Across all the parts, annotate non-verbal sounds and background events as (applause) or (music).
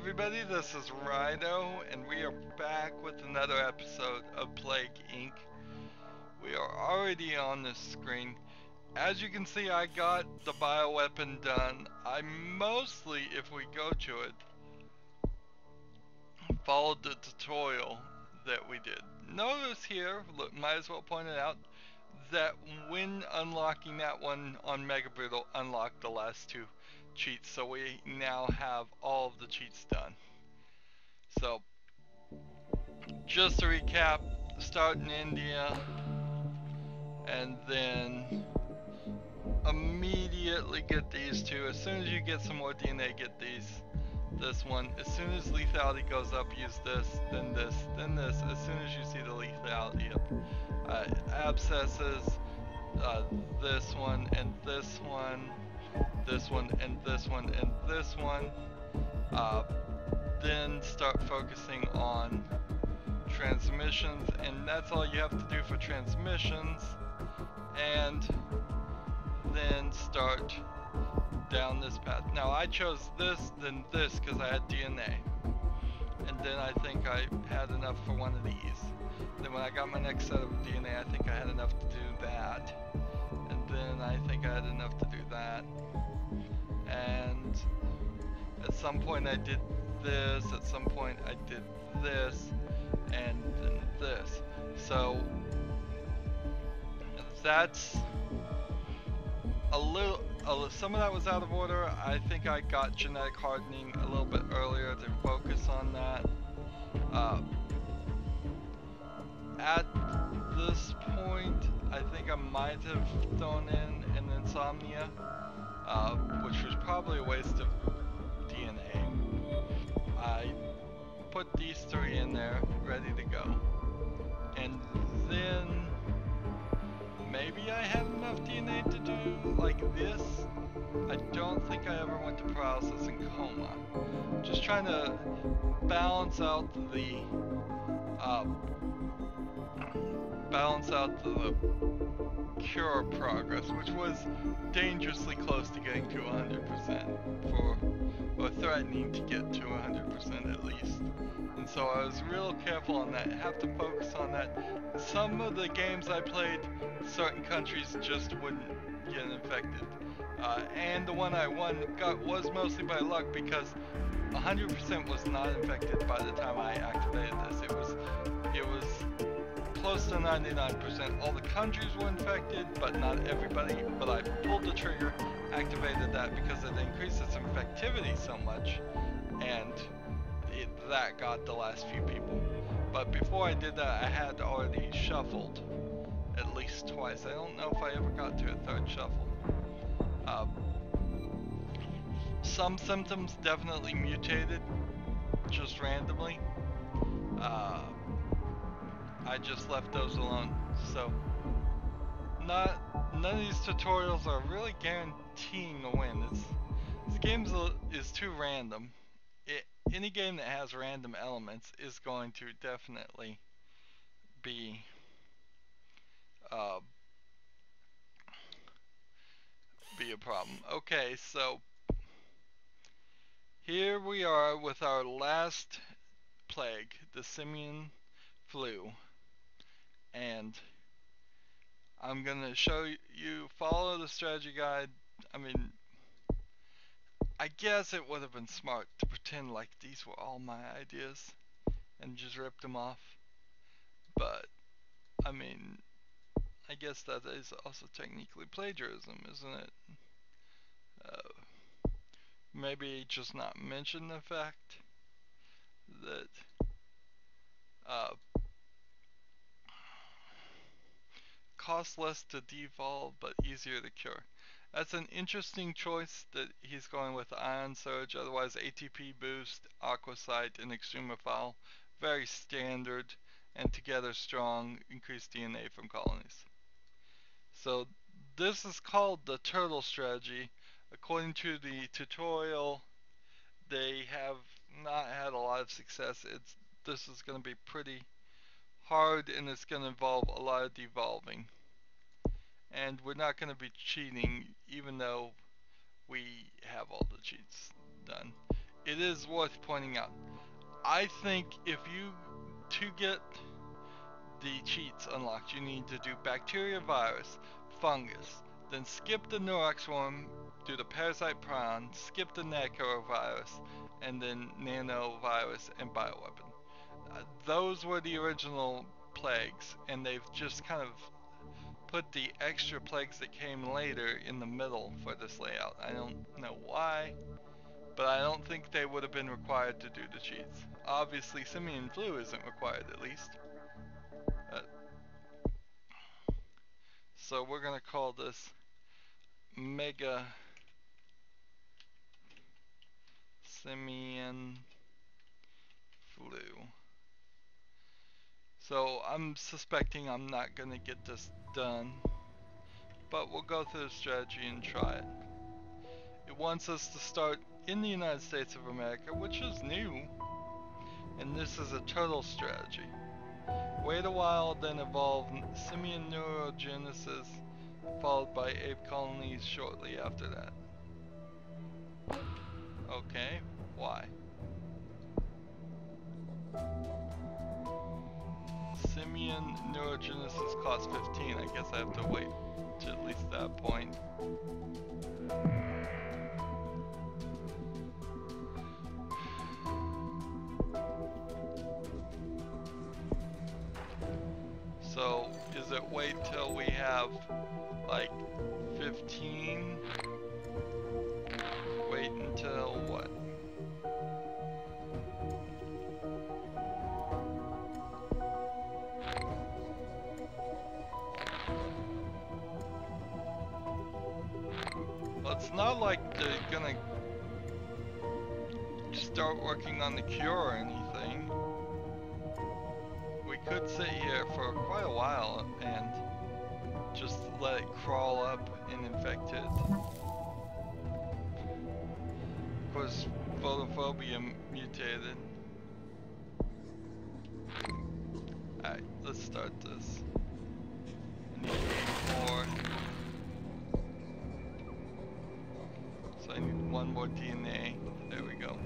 everybody, this is Rydo, and we are back with another episode of Plague Inc. We are already on the screen. As you can see, I got the bioweapon done. I mostly, if we go to it, followed the tutorial that we did. Notice here, look, might as well point it out, that when unlocking that one on Mega Brutal, unlocked the last two cheats, so we now have all of the cheats done. So, just to recap, start in India, and then immediately get these two. As soon as you get some more DNA, get these. This one. As soon as lethality goes up, use this, then this, then this. As soon as you see the lethality up. Uh, abscesses, uh, this one, and this one this one and this one and this one. Uh, then start focusing on transmissions and that's all you have to do for transmissions and then start down this path. Now I chose this then this because I had DNA and then I think I had enough for one of these. Then when I got my next set of DNA I think I had enough to do that then I think I had enough to do that and at some point I did this, at some point I did this, and then this. So that's a little, a, some of that was out of order. I think I got genetic hardening a little bit earlier to focus on that. Uh, at this point, I think I might have thrown in an insomnia uh, which was probably a waste of DNA. I put these three in there, ready to go. And then maybe I had enough DNA to do like this. I don't think I ever went to paralysis and coma. Just trying to balance out the uh, balance out the cure progress, which was dangerously close to getting to 100% for, or threatening to get to 100% at least. And so I was real careful on that, have to focus on that. Some of the games I played, certain countries just wouldn't get infected. Uh, and the one I won got was mostly by luck because 100% was not infected by the time I activated this. It was, it was close to 99%. All the countries were infected, but not everybody. But I pulled the trigger, activated that because it increases infectivity so much, and it, that got the last few people. But before I did that, I had already shuffled at least twice. I don't know if I ever got to a third shuffle. Uh, some symptoms definitely mutated just randomly. Uh, I just left those alone. So, not none of these tutorials are really guaranteeing a win. It's, this game is too random. It, any game that has random elements is going to definitely be uh, be a problem. Okay, so here we are with our last plague, the simian flu and I'm gonna show you follow the strategy guide. I mean I guess it would have been smart to pretend like these were all my ideas and just rip them off. But I mean I guess that is also technically plagiarism isn't it? Uh, maybe just not mention the fact that uh, costs less to devolve but easier to cure. That's an interesting choice that he's going with Ion Surge, otherwise ATP Boost, Aquacyte, and Extremophile. Very standard and together strong, increased DNA from colonies. So this is called the turtle strategy. According to the tutorial, they have not had a lot of success. It's This is going to be pretty hard and it's going to involve a lot of devolving and we're not going to be cheating even though we have all the cheats done. it is worth pointing out. I think if you to get the cheats unlocked, you need to do bacteria, virus, fungus, then skip the Neurax worm, do the parasite prion, skip the virus, and then nanovirus and bioweapon. Those were the original plagues, and they've just kind of put the extra plagues that came later in the middle for this layout. I don't know why, but I don't think they would have been required to do the cheats. Obviously, simian flu isn't required at least. Uh, so we're going to call this Mega Simian Flu. So I'm suspecting I'm not going to get this done. But we'll go through the strategy and try it. It wants us to start in the United States of America, which is new. And this is a turtle strategy. Wait a while, then evolve simian neurogenesis, followed by ape colonies shortly after that. Okay, why? Simian neurogenesis costs 15. I guess I have to wait to at least that point. So, is it wait till we have like 15? Gonna start working on the cure or anything. We could sit here for quite a while and just let it crawl up and infect it. Of course, photophobia mutated. Alright, let's start this. I need more. More DNA. There we go.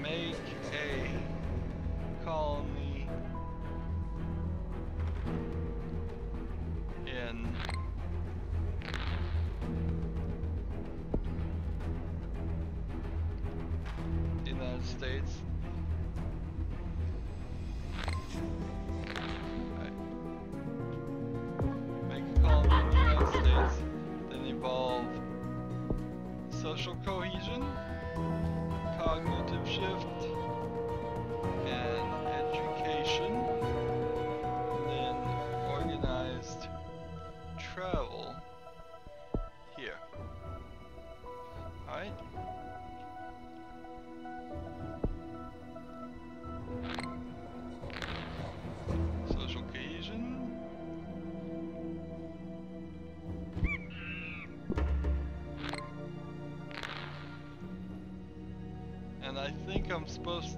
Make a colony social cohesion, cognitive shift, and education,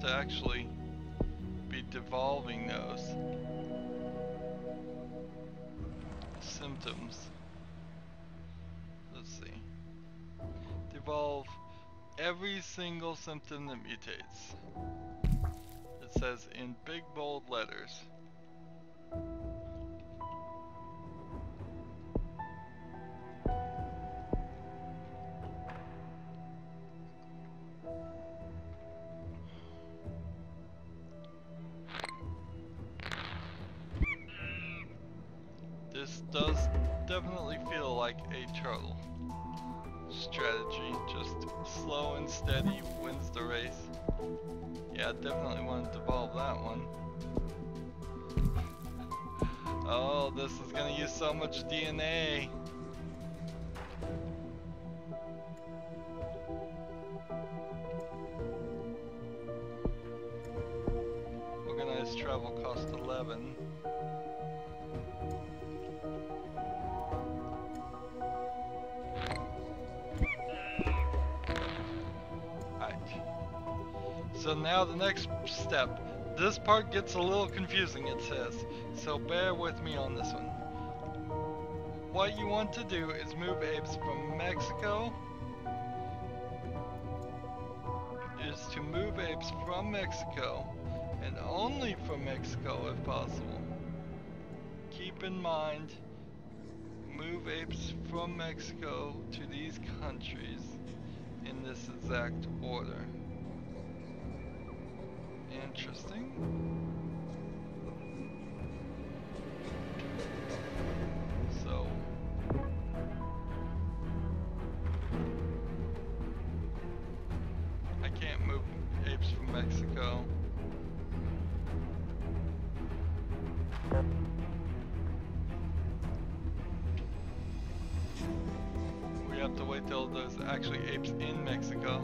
to actually be devolving those symptoms. Let's see. Devolve every single symptom that mutates. It says in big bold letters. Part gets a little confusing, it says. So bear with me on this one. What you want to do is move apes from Mexico. is to move apes from Mexico, and only from Mexico if possible. Keep in mind, move apes from Mexico to these countries in this exact order. Interesting. So, I can't move apes from Mexico. We have to wait till there's actually apes in Mexico.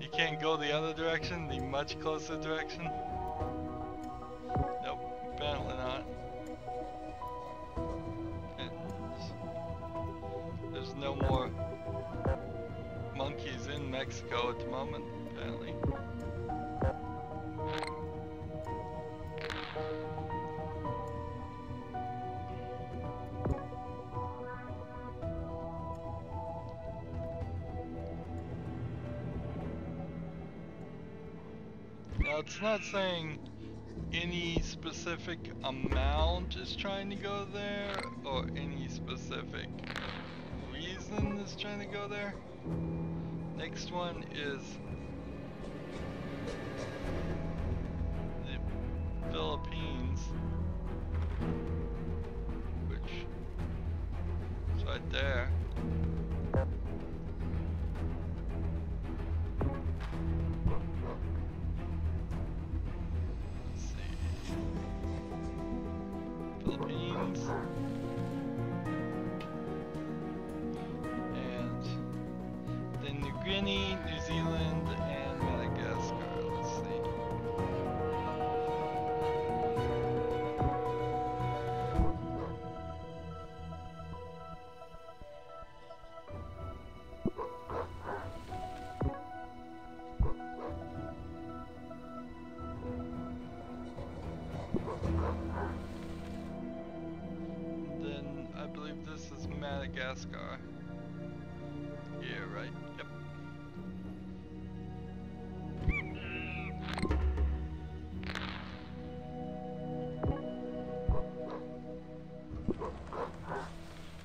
You can't go the other direction, the much closer direction? Specific amount is trying to go there or any specific reason is trying to go there. Next one is Madagascar. Yeah, right. Yep.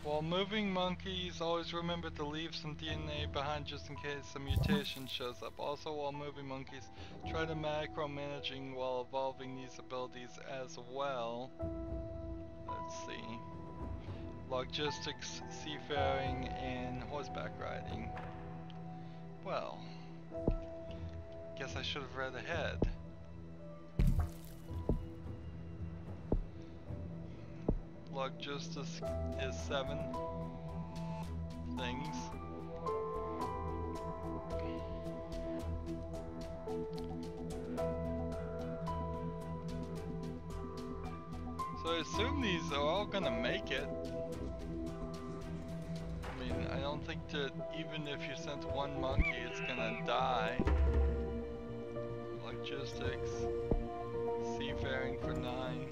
While moving monkeys, always remember to leave some DNA behind just in case a mutation shows up. Also, while moving monkeys, try to micromanaging while evolving these abilities as well. Let's see. Logistics, seafaring, and horseback riding. Well, guess I should have read ahead. Logistics is seven things. So I assume these are all gonna make it. I don't think that even if you sent one monkey, it's gonna die. Logistics. Seafaring for nine.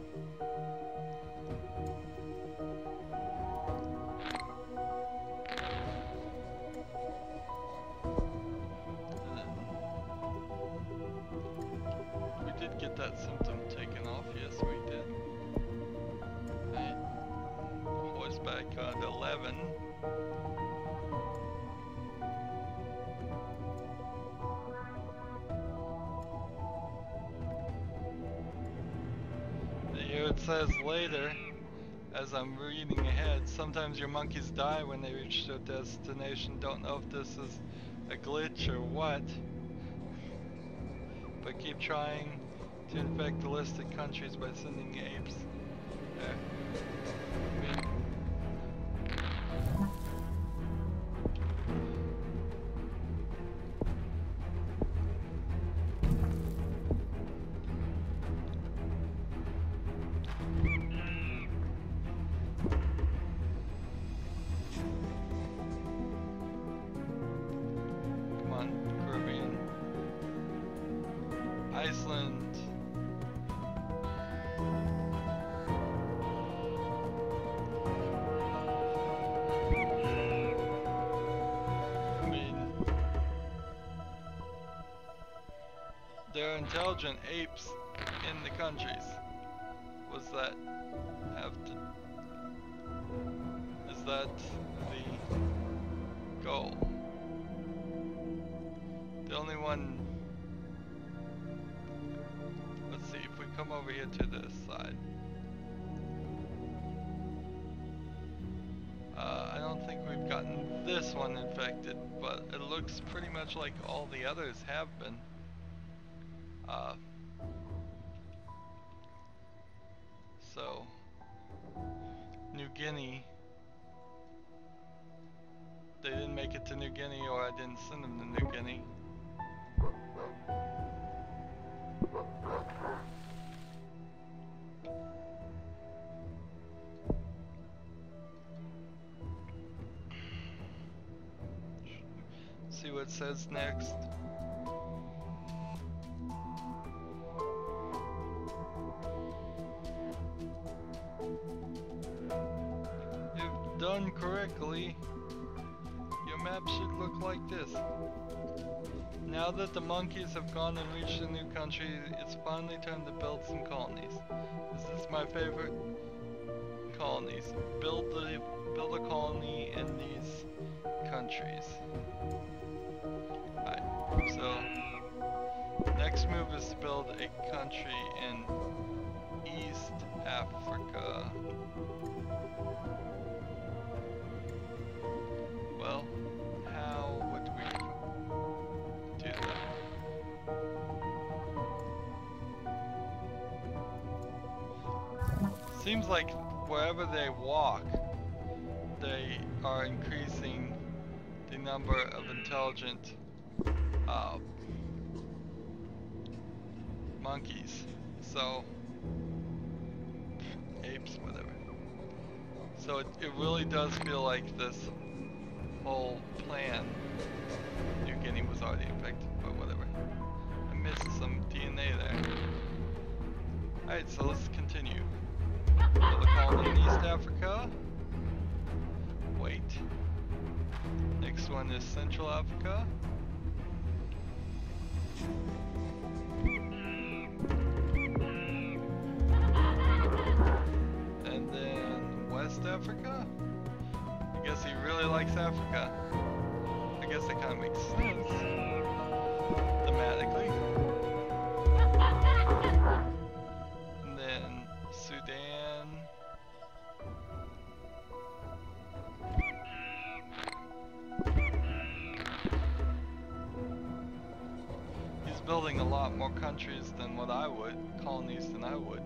It says later, as I'm reading ahead, sometimes your monkeys die when they reach their destination. Don't know if this is a glitch or what. But keep trying to infect the listed countries by sending apes much like all the others have been. Uh, so, New Guinea. They didn't make it to New Guinea, or I didn't send them to New Guinea. What says next. If done correctly, your map should look like this. Now that the monkeys have gone and reached a new country, it's finally time to build some colonies. This is my favorite colonies. Build the build a colony in these countries. So next move is to build a country in East Africa. Well, how would we do that? Seems like wherever they walk, they are increasing the number of intelligent uh, monkeys. So, apes, whatever. So it, it really does feel like this whole plan. New Guinea was already infected, but whatever. I missed some DNA there. Alright, so let's continue. Colony in East Africa. Wait. Next one is Central Africa. Countries than what I would, colonies than I would.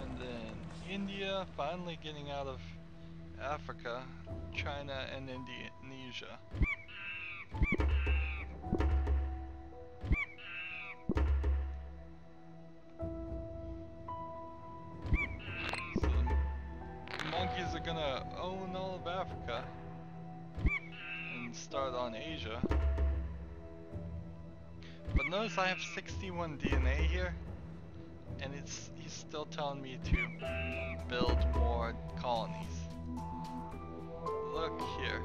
And then India. India finally getting out of Africa, China, and Indonesia. It's he's still telling me to build more colonies. Look here.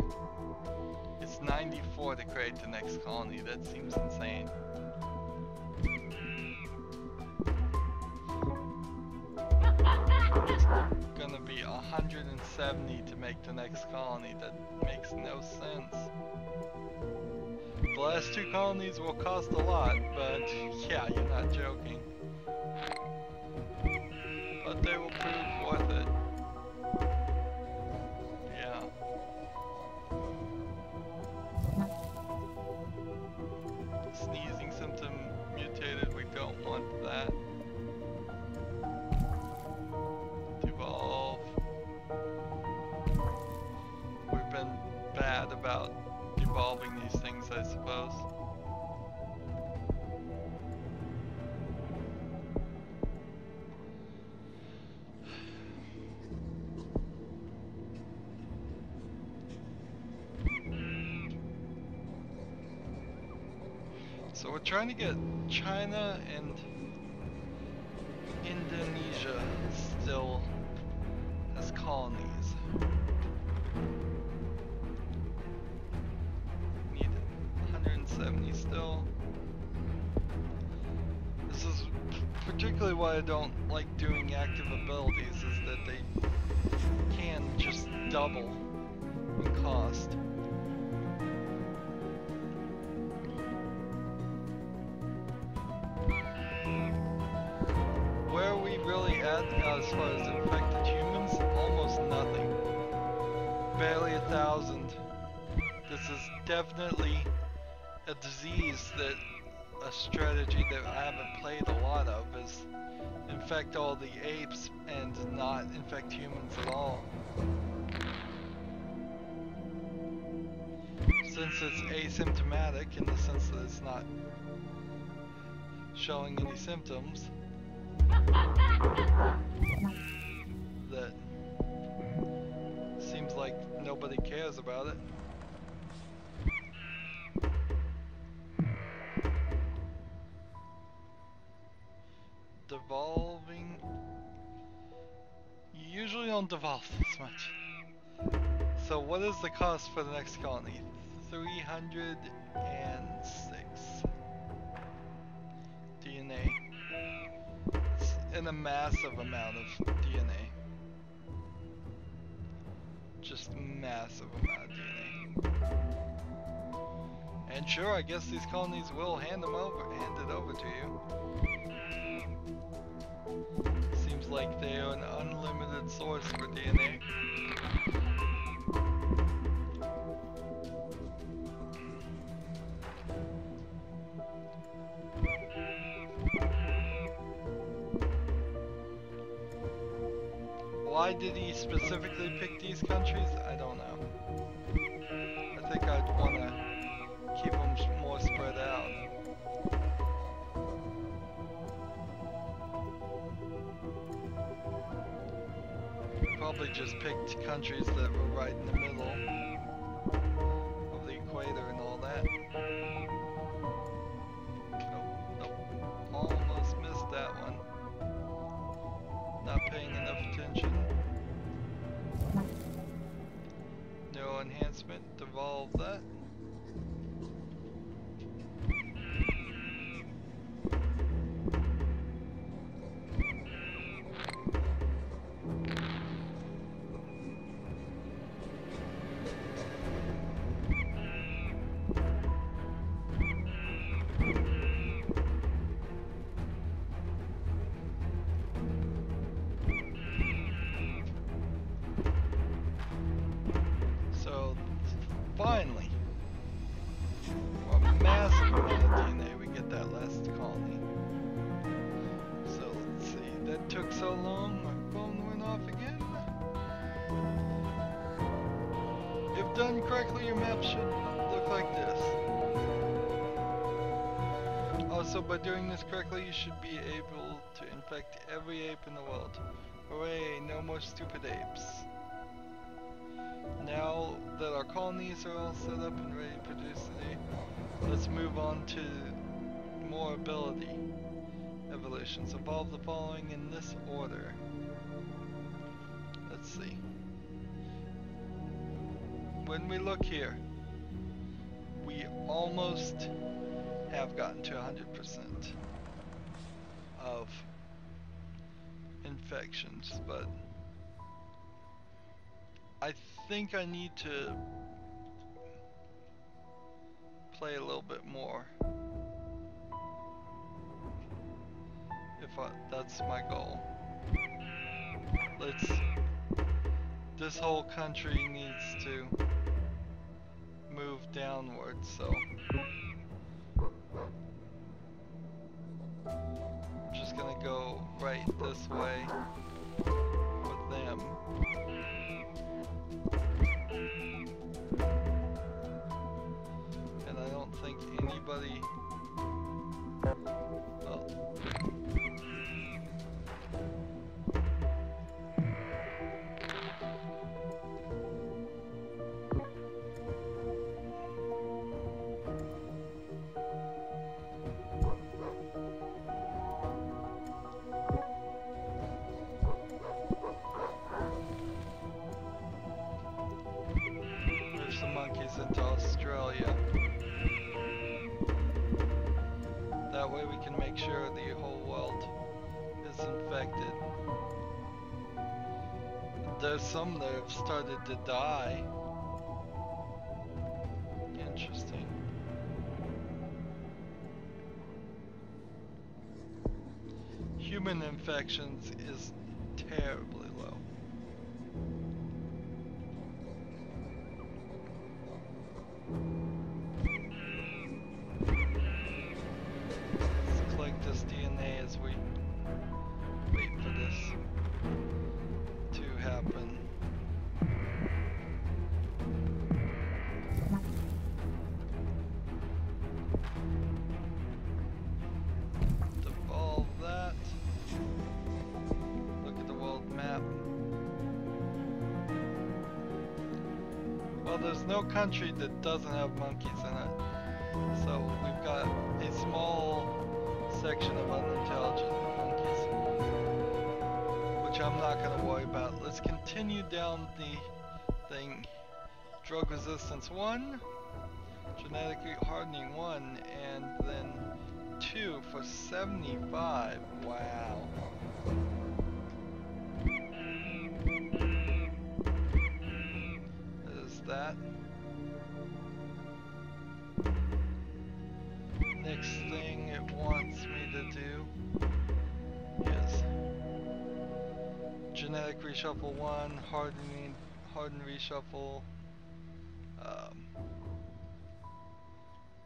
It's 94 to create the next colony. That seems insane. It's gonna be 170 to make the next colony. That makes no sense. The last two colonies will cost a lot, but yeah, you're not joking. Trying to get China a disease that a strategy that I haven't played a lot of is infect all the apes and not infect humans at all. Since it's asymptomatic in the sense that it's not showing any symptoms, that seems like nobody cares about it. Devolving. You usually don't devolve this much. So what is the cost for the next colony? 306 DNA. It's in a massive amount of DNA. Just massive amount of DNA. And sure, I guess these colonies will hand them over, hand it over to you. Seems like they are an unlimited source for DNA. Why did he specifically pick these countries? I picked countries that were right in the middle your map should look like this. Also, by doing this correctly, you should be able to infect every ape in the world. Hooray, no more stupid apes. Now that our colonies are all set up and ready to produce let's move on to more ability evolutions. Evolve the following in this order. Let's see. When we look here, we almost have gotten to 100% of infections, but I think I need to play a little bit more. If I, that's my goal. Let's, this whole country needs to move downward, so. I'm just gonna go right this way to die. Interesting. Human infections is terribly country that doesn't have monkeys in it. So we've got a small section of unintelligent monkeys, which I'm not going to worry about. Let's continue down the thing. Drug resistance 1, genetically hardening 1, and then 2 for 75. Wow. Reshuffle 1, hardening, harden reshuffle. Um,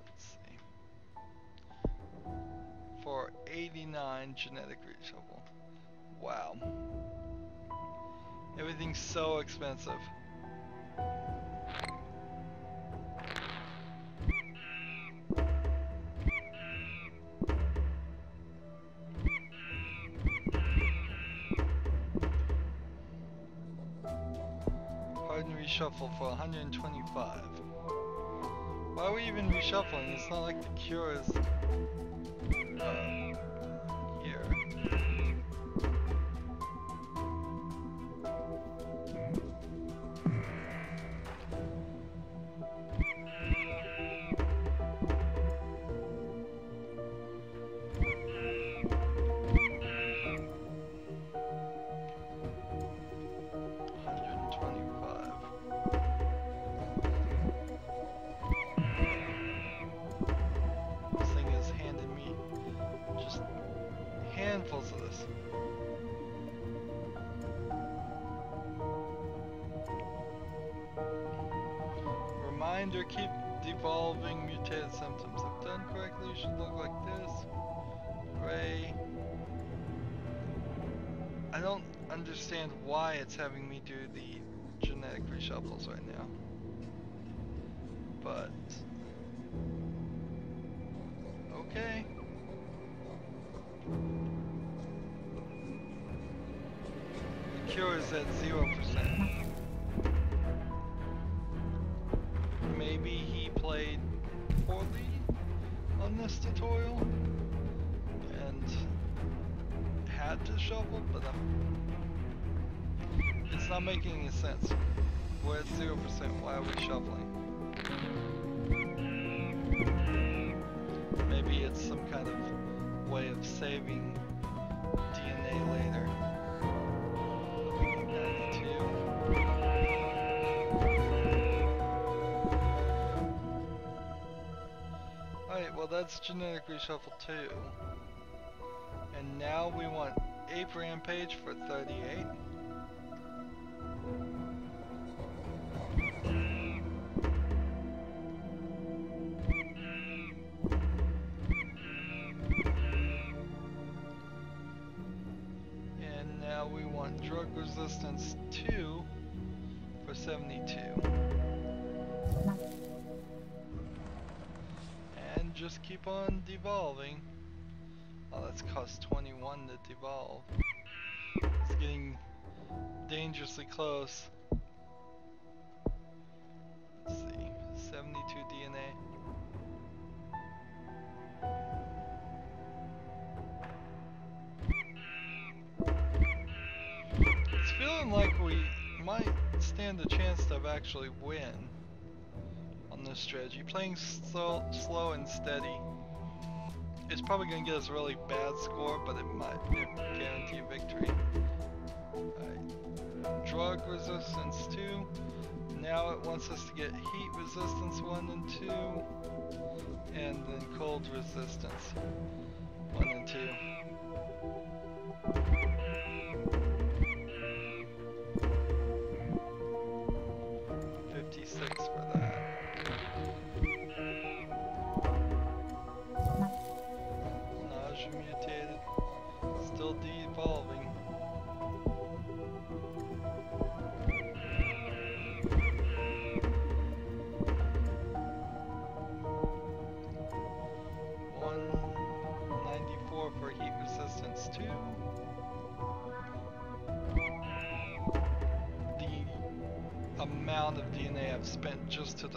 let's see. For 89 genetic reshuffle. Wow. Everything's so expensive. Reshuffle for 125. Why are we even reshuffling? It's not like the cure is uh, okay. The cure is at zero percent. Maybe he played poorly on this tutorial and had to shuffle, but um, it's not making any sense. We're at zero percent. Why are we shuffling? Maybe it's some kind of way of saving DNA later. 92. Alright, well that's genetic reshuffle 2. And now we want Ape Rampage for 38. Now we want Drug Resistance 2 for 72. And just keep on devolving. Oh, that's cost 21 to devolve. It's getting dangerously close. Stand a chance to actually win on this strategy. Playing slow, slow and steady is probably going to get us a really bad score, but it might guarantee a victory. Alright. Drug resistance 2. Now it wants us to get heat resistance 1 and 2. And then cold resistance 1 and 2.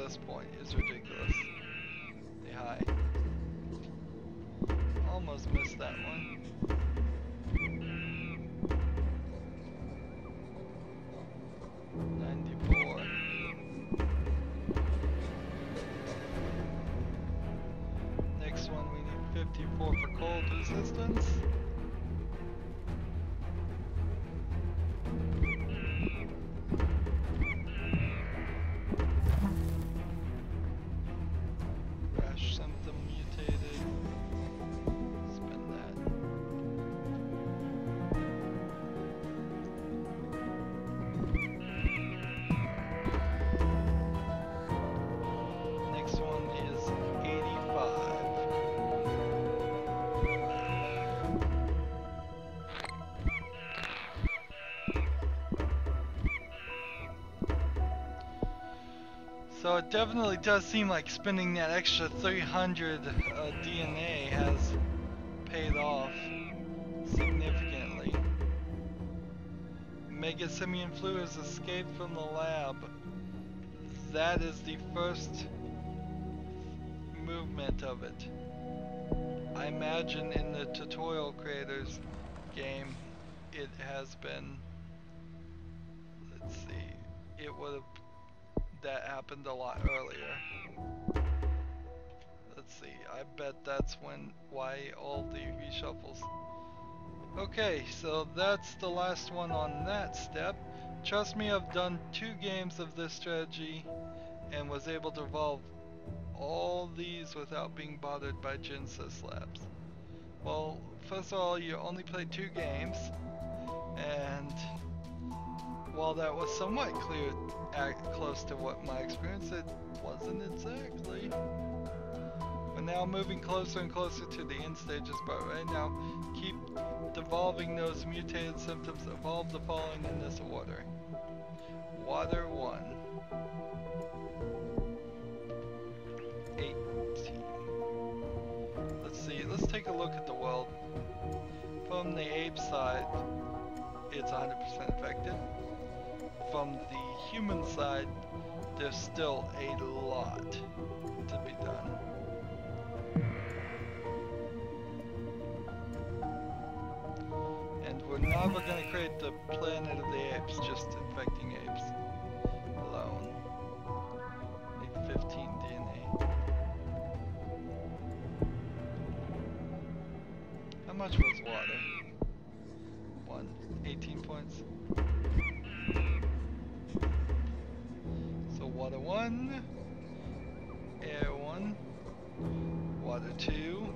This point is So it definitely does seem like spending that extra 300 uh, DNA has paid off significantly. Mega Simian Flu has escaped from the lab. That is the first movement of it. I imagine in the tutorial creators game it has been let's see it would have that happened a lot earlier. Let's see, I bet that's when why all the reshuffles. Okay, so that's the last one on that step. Trust me, I've done two games of this strategy and was able to evolve all these without being bothered by Genesis Labs. Well, first of all, you only played two games, and while that was somewhat clear, uh, close to what my experience, it wasn't exactly. But now moving closer and closer to the end stages, but right now, keep devolving those mutated symptoms, evolve the following in this order. Water 1. 18. Let's see, let's take a look at the world. From the ape side, it's 100% effective. From the human side, there's still a lot to be done. And we're never going to create the planet of the apes, just infecting apes alone. Need 15 DNA. How much was water? One. 18 points. Water one, air one, water two.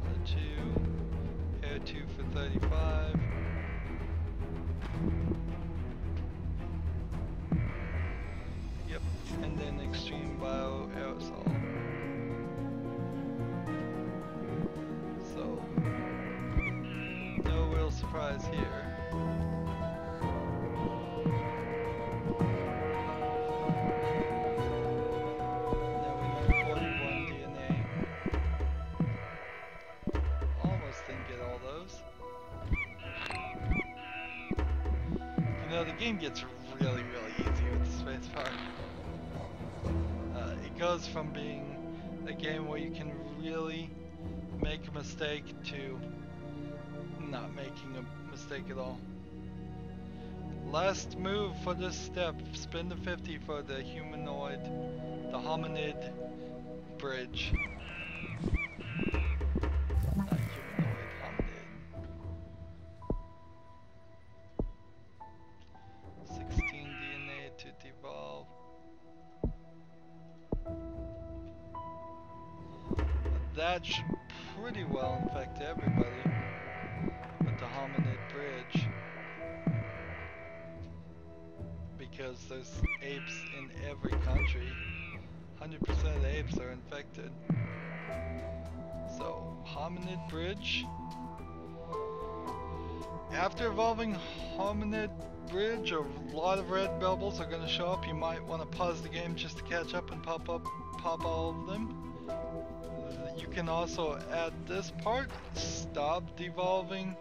Water two, air two for 35. Yep, and then extreme bio aerosol. Then the game gets really, really easy with the spacebar. Uh, it goes from being a game where you can really make a mistake to not making a mistake at all. Last move for this step, spin the 50 for the humanoid, the hominid bridge. Pause the game just to catch up and pop up, pop all of them. You can also add this part, stop devolving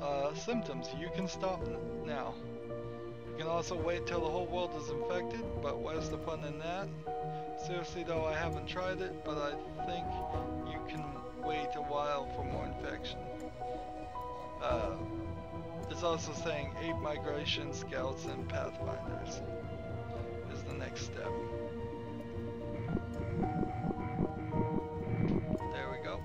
uh, symptoms. You can stop now. You can also wait till the whole world is infected, but where's the fun in that? Seriously though, I haven't tried it, but I think you can wait a while for more infection. Uh, it's also saying ape migration scouts and pathfinders next step. There we go.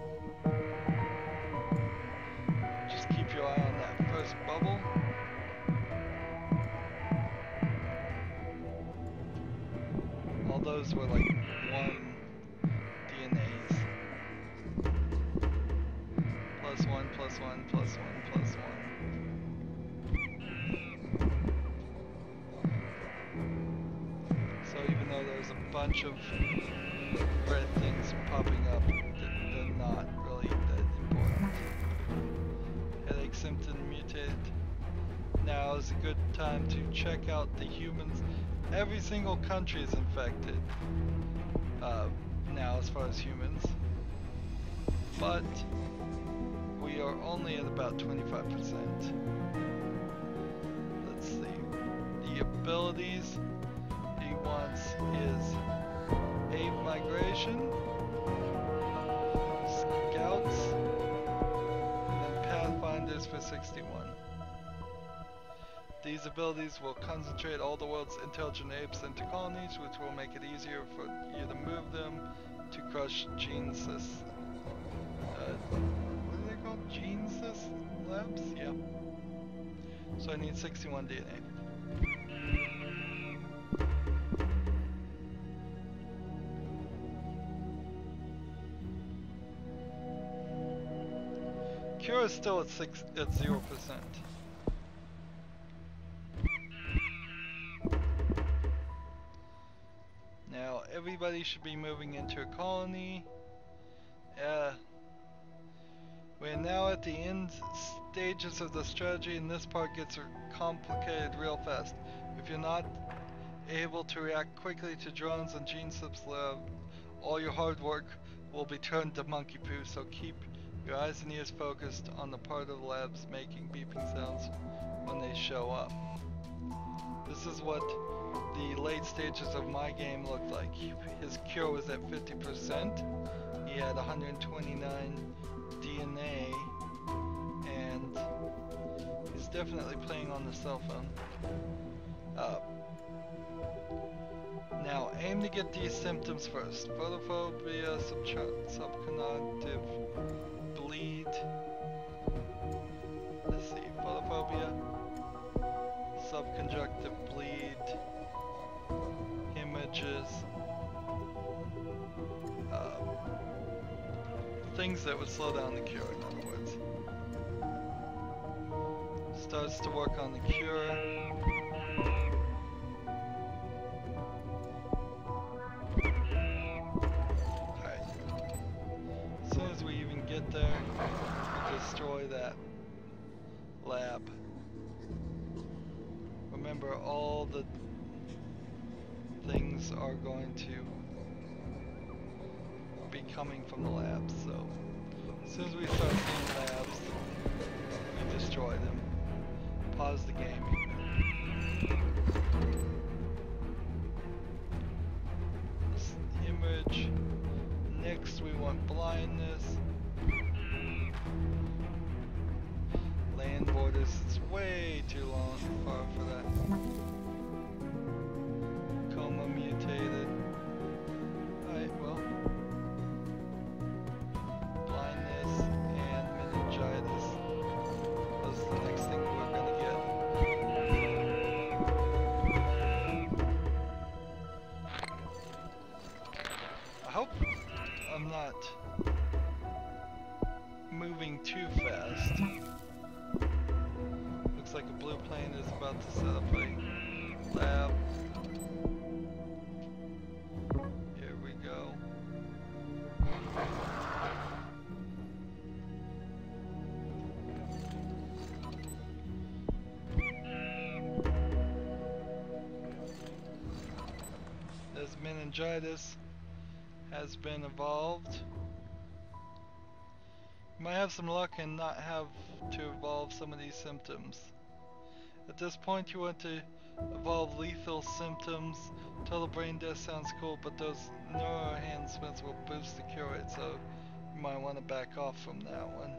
Just keep your eye on that first bubble. All those were like one DNAs. Plus one, plus one, plus one. Bunch of red things popping up, they're, they're not really that important. Headache symptom mutated. Now is a good time to check out the humans. Every single country is infected. Uh, now as far as humans. But we are only at about 25%. Let's see. The abilities wants is ape migration, scouts, and pathfinders for 61. These abilities will concentrate all the world's intelligent apes into colonies, which will make it easier for you to move them to crush Genesis. Uh, what are they called? Genesis labs? Yeah. So I need 61 DNA. Cure is still at six at zero percent. Now everybody should be moving into a colony. Uh, We're now at the end stages of the strategy and this part gets complicated real fast. If you're not able to react quickly to drones and Genesis lab, all your hard work will be turned to monkey poo, so keep your eyes and ears focused on the part of the labs making beeping sounds when they show up. This is what the late stages of my game looked like. His cure was at 50%. He had 129 DNA and he's definitely playing on the cell phone. Uh, now, aim to get these symptoms first. Photophobia, subconjunctive bleed. Let's see, photophobia, subconjunctive bleed, images, uh, things that would slow down the cure, in other words. Starts to work on the cure. Coming from the labs, so as soon as we start seeing labs, we destroy them. Pause the game. This image. Next we want blindness. Land borders, it's way too long far for that. Meningitis has been evolved. You might have some luck and not have to evolve some of these symptoms. At this point you want to evolve lethal symptoms. Total brain death sounds cool, but those neuroenhancements will boost the cure rate, so you might want to back off from that one.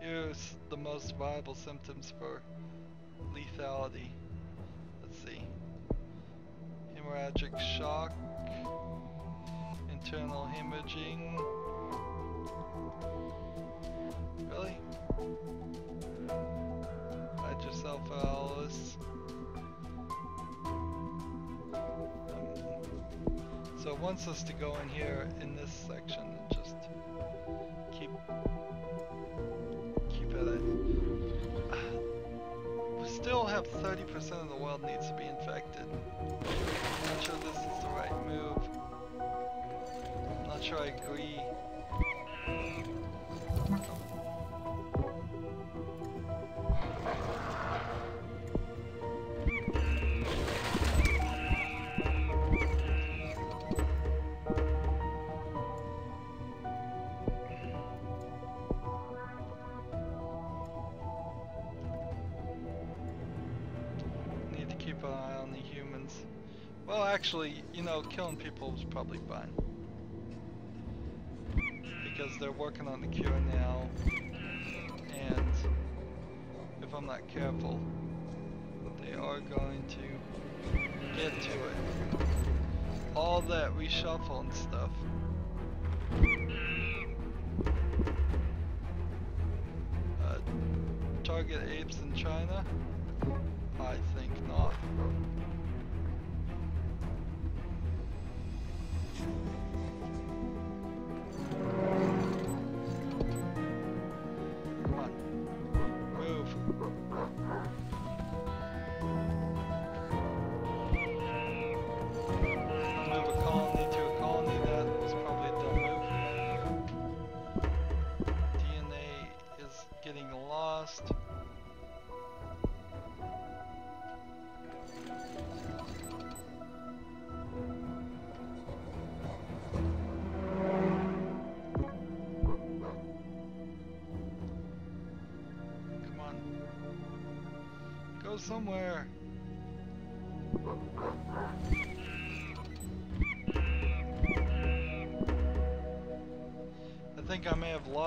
Here's the most viable symptoms for lethality. Let's see. Hemorrhagic shock, internal hemorrhaging. Really? Hydrocephalus. Um, so it wants us to go in here in this section and just keep keep at it. We still have 30% of the world needs to be infected. I'm not sure this is the right sure I agree. Need to keep an eye on the humans. Well, actually, you know, killing people is probably fine because they're working on the cure now and if I'm not careful they are going to get to it. All that reshuffle and stuff. Uh, target apes in China? I think not.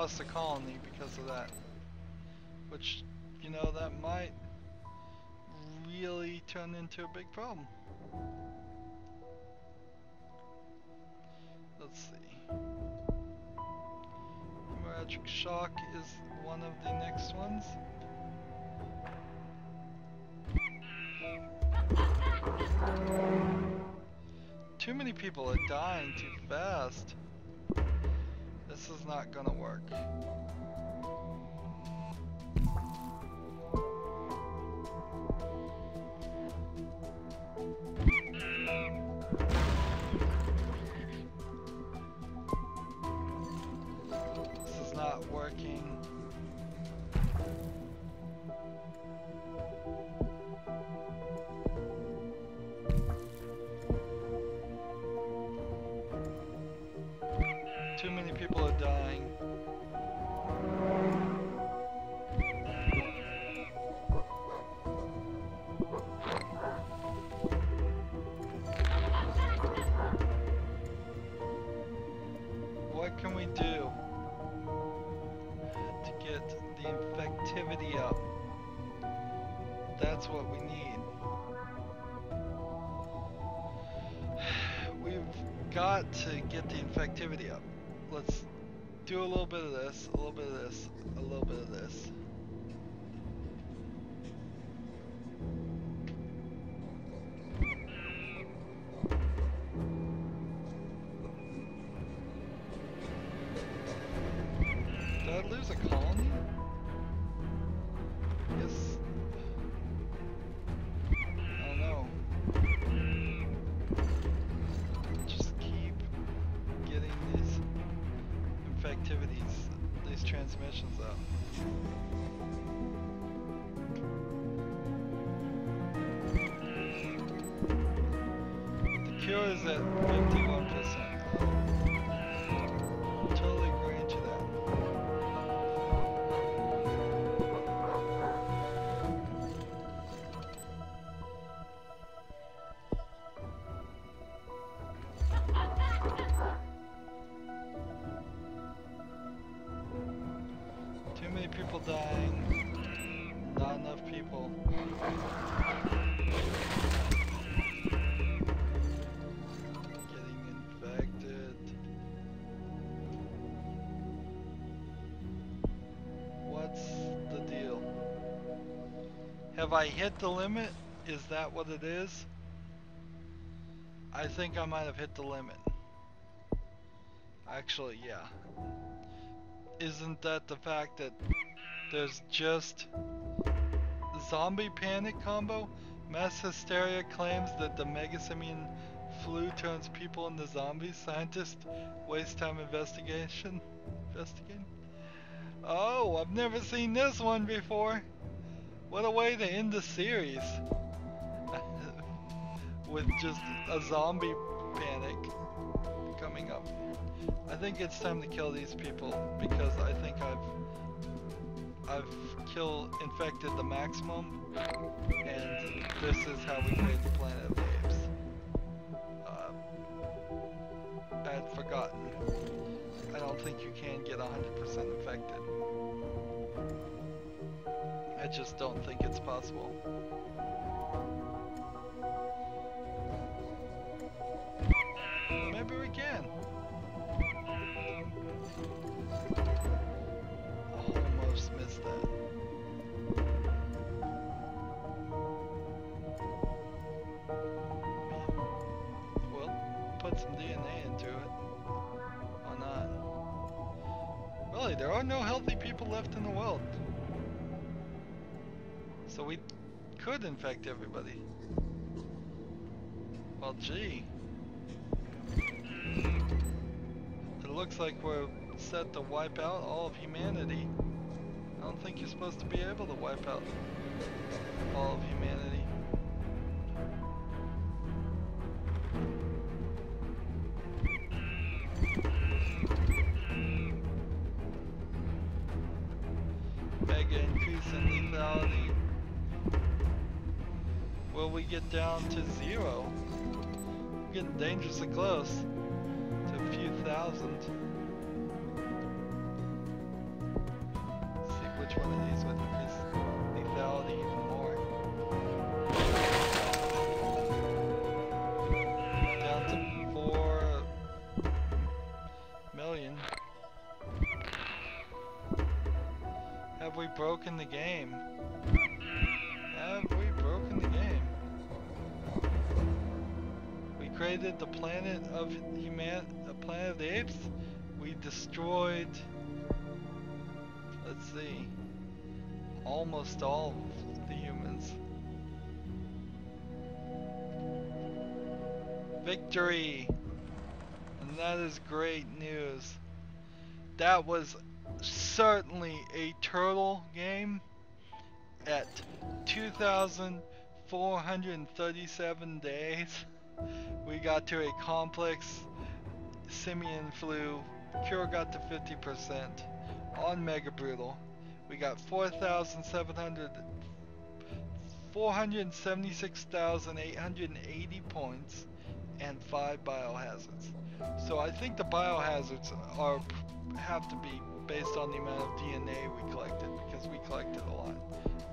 Lost a colony because of that. Which, you know, that might really turn into a big problem. Let's see. Hemorrhagic shock is one of the next ones. (laughs) Too many people are dying too fast. This is not gonna work. Let's do a little bit of this, a little bit of this, a little bit of this. I hit the limit? Is that what it is? I think I might have hit the limit. Actually, yeah isn't that the fact that there's just zombie panic combo? Mass hysteria claims that the megasimian flu turns people into zombies. Scientists waste time investigation. Investigating. Oh, I've never seen this one before. What a way to end the series. (laughs) With just a zombie panic coming up. I think it's time to kill these people because I think I've I've kill infected the maximum and this is how we create the planet of the apes. Uh, I had forgotten. I don't think you can get 100% infected. I just don't think it's possible. Maybe we can. Almost missed that. Well, put some DNA into it. Why not? Really, there are no healthy people left in the world. So we could infect everybody. Well, gee. It looks like we're set to wipe out all of humanity. I don't think you're supposed to be able to wipe out all of humanity. Dangerously close to a few thousand. Of human, planet of the apes. We destroyed. Let's see. Almost all of the humans. Victory! And that is great news. That was certainly a turtle game at 2,437 days. We got to a complex simian flu. Cure got to 50% on Mega Brutal. We got 4,700 476,880 points and 5 biohazards. So I think the biohazards are have to be based on the amount of DNA we collected because we collected a lot.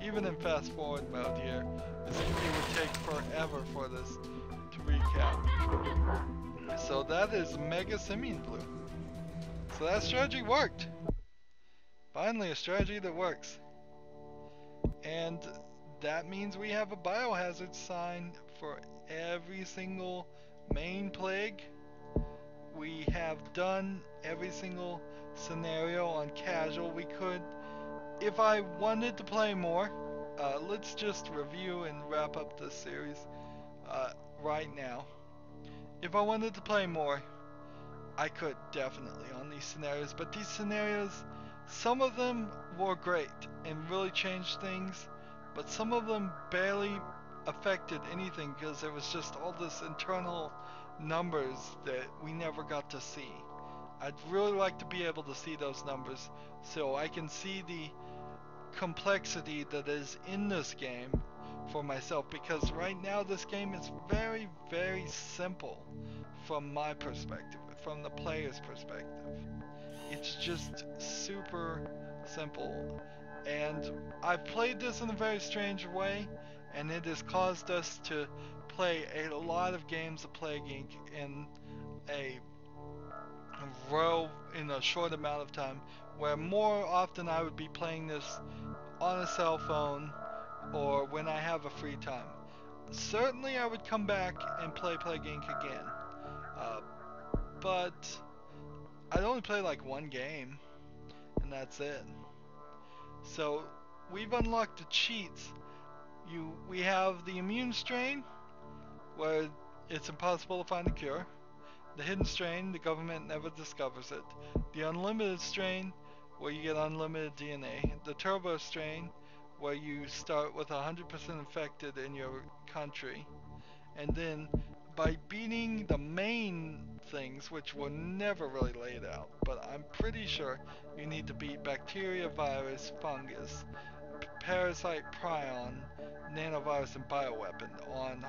Even in fast forward mode here, it would take forever for this recap. So that is Mega Simian Flu. So that strategy worked. Finally a strategy that works. And that means we have a biohazard sign for every single main plague. We have done every single scenario on casual. We could, if I wanted to play more, uh, let's just review and wrap up this series uh, right now. If I wanted to play more, I could definitely on these scenarios, but these scenarios, some of them were great and really changed things, but some of them barely affected anything because there was just all this internal numbers that we never got to see. I'd really like to be able to see those numbers so I can see the complexity that is in this game for myself because right now this game is very very simple from my perspective from the player's perspective it's just super simple and I've played this in a very strange way and it has caused us to play a lot of games of Plague Inc. in a row in a short amount of time where more often I would be playing this on a cell phone or when I have a free time. Certainly I would come back and play Plague Inc. again. Uh, but I'd only play like one game and that's it. So we've unlocked the cheats. You we have the immune strain where it's impossible to find a cure. The hidden strain, the government never discovers it. The unlimited strain, where you get unlimited DNA. The turbo strain, where you start with 100% infected in your country. And then, by beating the main things, which were never really laid out, but I'm pretty sure you need to beat bacteria, virus, fungus, parasite, prion, nanovirus, and bioweapon on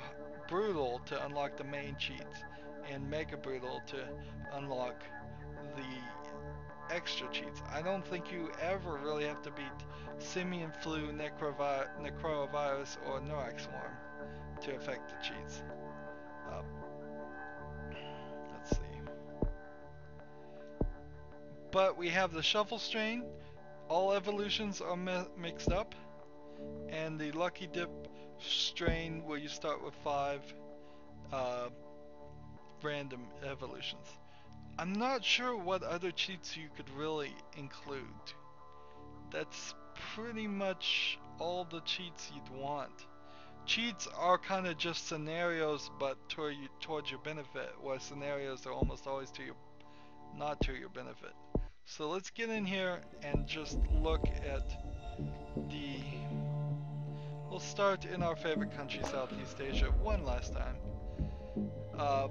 brutal to unlock the main cheats and Mega Brutal to unlock the extra cheats. I don't think you ever really have to beat Simian Flu, Necrovi Necrovirus, or Neurax Worm to affect the cheats. Um, let's see. But we have the Shuffle Strain. All evolutions are mi mixed up. And the Lucky Dip strain where you start with five uh, random evolutions. I'm not sure what other cheats you could really include. That's pretty much all the cheats you'd want. Cheats are kind of just scenarios but toward you, towards your benefit, where scenarios are almost always to your, not to your benefit. So let's get in here and just look at the We'll start in our favorite country, Southeast Asia, one last time. Uh,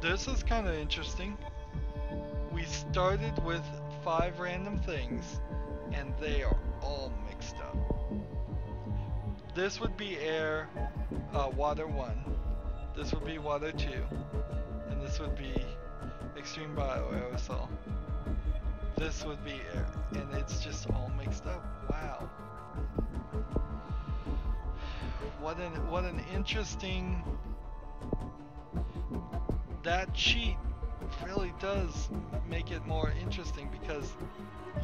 this is kind of interesting. We started with five random things, and they are all mixed up. this would be air, uh, water one. This would be water two, and this would be extreme bioaerosol. This would be air, and it's just all mixed up. Wow. What an what an interesting. That cheat really does make it more interesting because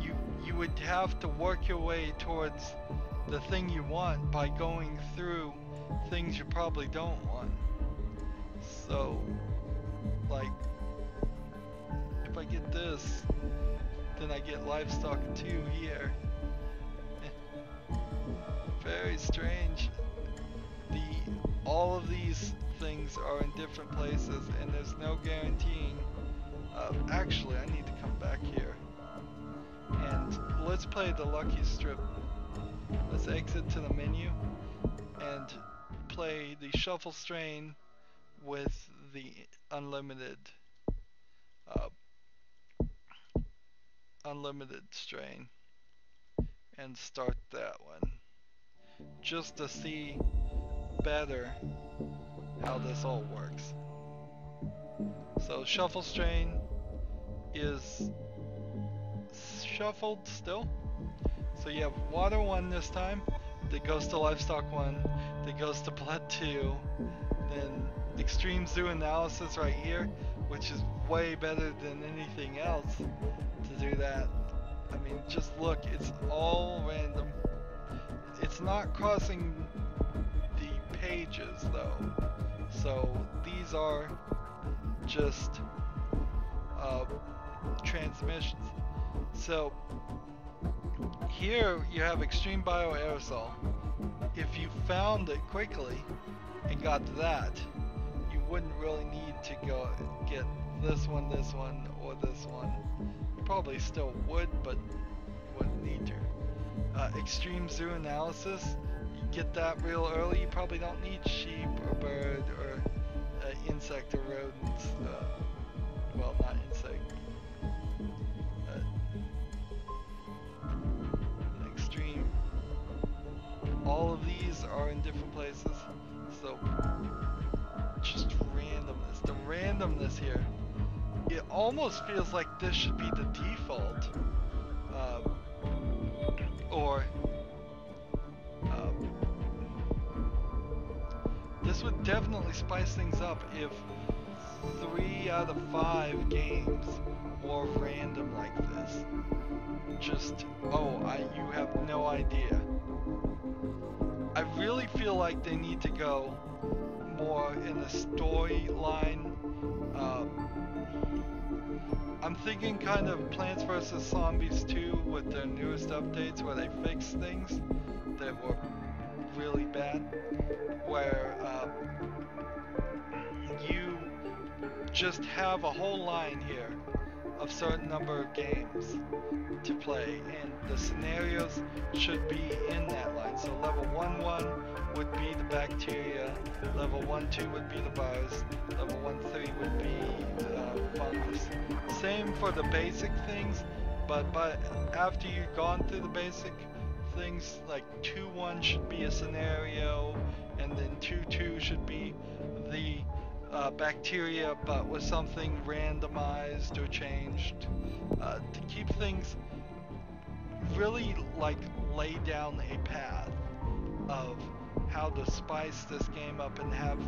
you you would have to work your way towards the thing you want by going through things you probably don't want. So, like, if I get this, then I get livestock 2 here. (laughs) Very strange. The all of these things are in different places and there's no guaranteeing uh, actually I need to come back here. And let's play the lucky strip. Let's exit to the menu and play the shuffle strain with the unlimited uh, unlimited strain and start that one. Just to see better how this all works. So shuffle strain is shuffled still. So you have water one this time, that goes to livestock one, that goes to blood (laughs) two, then extreme zoonosis right here, which is way better than anything else to do that. I mean, just look, it's all random. It's not crossing the pages though. So these are just uh, transmissions. So here you have extreme bioaerosol. If you found it quickly and got that, you wouldn't really need to go get this one, this one, or this one. You probably still would, but wouldn't need to. Uh, extreme zoonosis, get that real early. You probably don't need sheep or bird or uh, insect or rodents. Uh, well, not insect. extreme. All of these are in different places. So, just randomness. The randomness here. It almost feels like this should be the default. Uh, or would definitely spice things up if three out of five games were random like this. Just, oh, I, you have no idea. I really feel like they need to go more in the storyline. Um, I'm thinking kind of Plants vs. Zombies 2 with their newest updates where they fix things that were really bad. Where um, you just have a whole line here of certain number of games to play and the scenarios should be in that line. So level 1 1 would be the bacteria, level 1 2 would be the virus, level 1 3 would be uh, fungus. Same for the basic things, but but after you've gone through the basic things, like 2 1 should be a scenario, and then 2 2 should be the uh, bacteria, but with something randomized or changed uh, to keep things really like lay down a path of how to spice this game up and have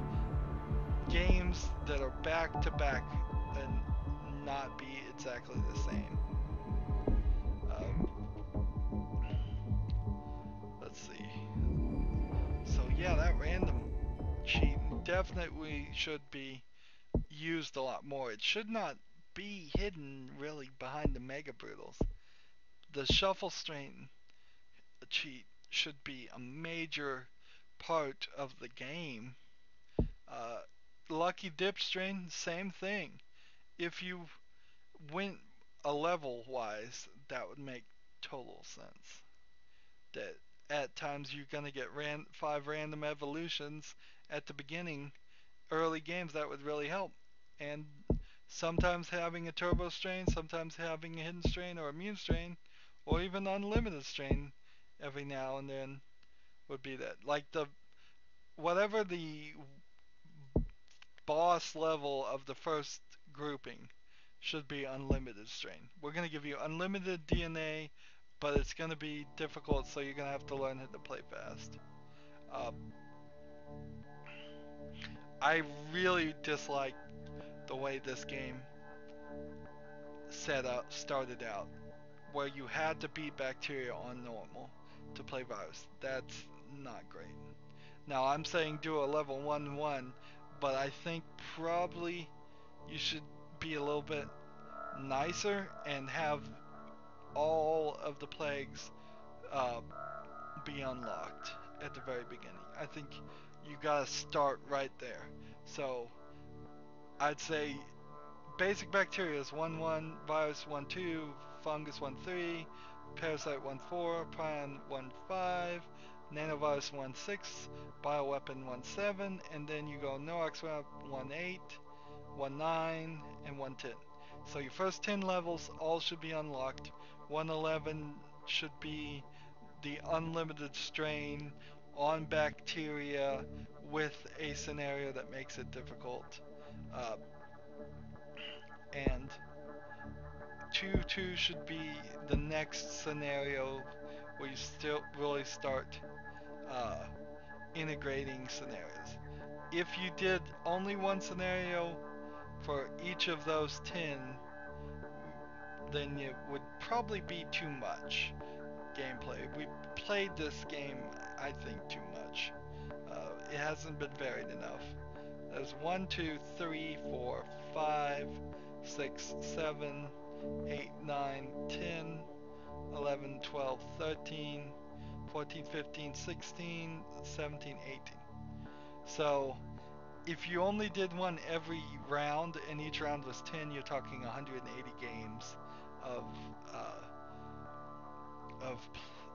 games that are back to back and not be exactly the same. Yeah, that random cheat definitely should be used a lot more. It should not be hidden really behind the Mega Brutals. The shuffle strain cheat should be a major part of the game. Uh, Lucky Dip strain, same thing. If you went a level wise, that would make total sense. That at times you're gonna get ran five random evolutions at the beginning, early games that would really help. And sometimes having a turbo strain, sometimes having a hidden strain or immune strain, or even unlimited strain every now and then would be that. Like the whatever the boss level of the first grouping should be unlimited strain. We're going to give you unlimited DNA, but it's going to be difficult, so you're going to have to learn how to play fast. Um, I really dislike the way this game set up started out, where you had to beat bacteria on normal to play virus. That's not great. Now I'm saying do a level 1 1, but I think probably you should be a little bit nicer and have all of the plagues uh, be unlocked at the very beginning. I think you gotta start right there. So I'd say basic bacteria is 1 1, virus 1 2, fungus 1 3, parasite 1 4, prion 1 5, nanovirus 1 6, bioweapon 1 7, and then you go Neurax 1 8, 1 9, and 1 10. So your first 10 levels all should be unlocked. 111 should be the unlimited strain on bacteria with a scenario that makes it difficult. Uh, and 2-2 should be the next scenario where you still really start uh, integrating scenarios. If you did only one scenario for each of those 10, then it would probably be too much gameplay. We played this game, I think, too much. Uh, it hasn't been varied enough. There's 1, 2, 3, 4, 5, 6, 7, 8, 9, 10, 11, 12, 13, 14, 15, 16, 17, 18. So if you only did one every round and each round was 10, you're talking 180 games of uh, of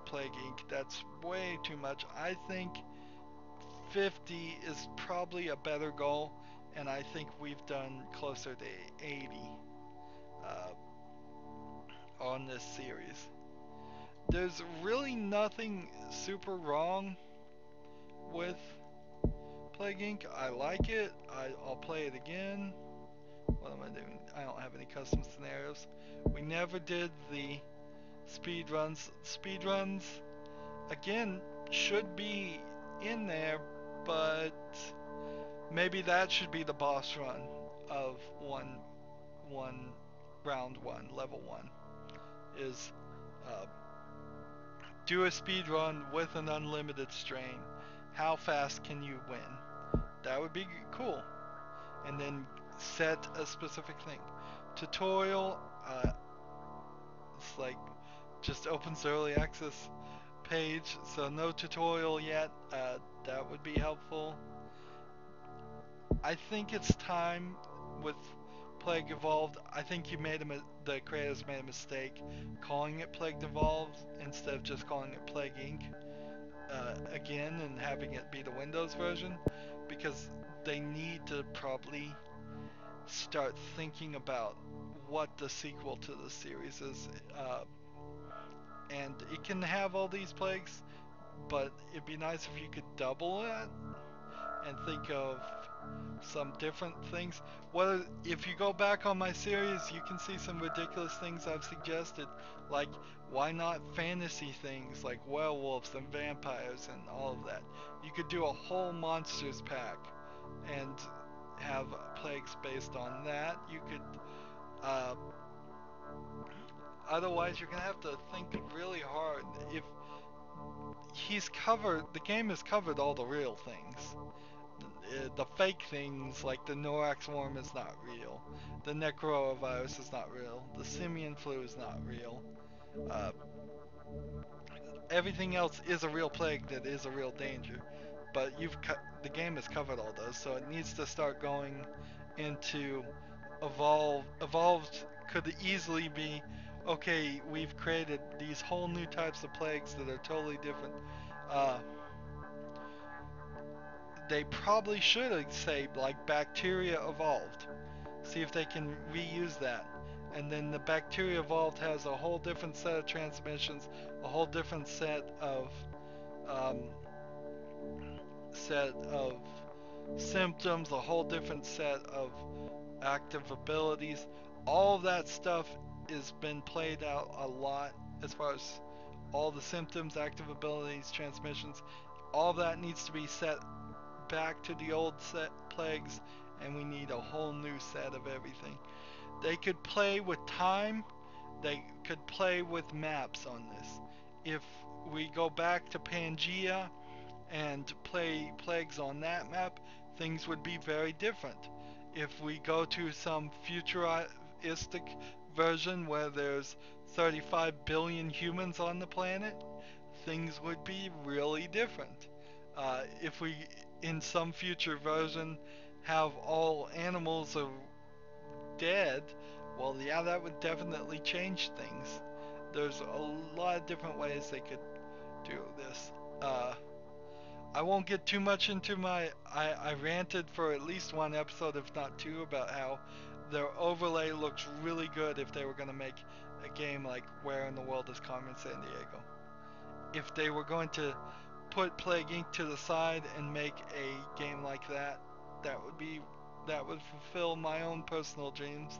Plague Inc. That's way too much. I think 50 is probably a better goal, and I think we've done closer to 80 uh, on this series. There's really nothing super wrong with Plague Inc. I like it. I, I'll play it again. What am I doing? I don't have any custom scenarios. We never did the speed runs. Speed runs, again, should be in there, but maybe that should be the boss run of one, one round one, level one, is uh, do a speed run with an unlimited strain. How fast can you win? That would be cool. And then set a specific thing. Tutorial, uh, it's like just opens early access page, so no tutorial yet. Uh, that would be helpful. I think it's time with Plague Evolved. I think you made a the creators made a mistake calling it Plague Evolved instead of just calling it Plague Inc. Uh, again and having it be the Windows version because they need to probably start thinking about what the sequel to the series is. Uh, and it can have all these plagues, but it'd be nice if you could double it and think of some different things. What if you go back on my series, you can see some ridiculous things I've suggested, like why not fantasy things like werewolves and vampires and all of that. You could do a whole monsters pack and have plagues based on that. You could. Uh, otherwise, you're gonna have to think really hard. If he's covered, the game has covered all the real things. The fake things like the Neurax worm is not real. The Necrovirus is not real. The Simian flu is not real. Uh, everything else is a real plague that is a real danger but you've the game has covered all those, so it needs to start going into evolve. Evolved could easily be, okay, we've created these whole new types of plagues that are totally different. Uh, they probably should say like bacteria evolved. See if they can reuse that. And then the bacteria evolved has a whole different set of transmissions, a whole different set of um, set of symptoms, a whole different set of active abilities. All that stuff has been played out a lot as far as all the symptoms, active abilities, transmissions. All that needs to be set back to the old set plagues, and we need a whole new set of everything. They could play with time, they could play with maps on this. If we go back to Pangea and play plagues on that map, things would be very different. If we go to some futuristic version where there's 35 billion humans on the planet, things would be really different. Uh, if we, in some future version, have all animals are dead, well, yeah, that would definitely change things. There's a lot of different ways they could do this. Uh, I won't get too much into my. I, I ranted for at least one episode, if not two, about how their overlay looks really good if they were going to make a game like Where in the World is Carmen Sandiego. If they were going to put Plague Inc. to the side and make a game like that, that would be that would fulfill my own personal dreams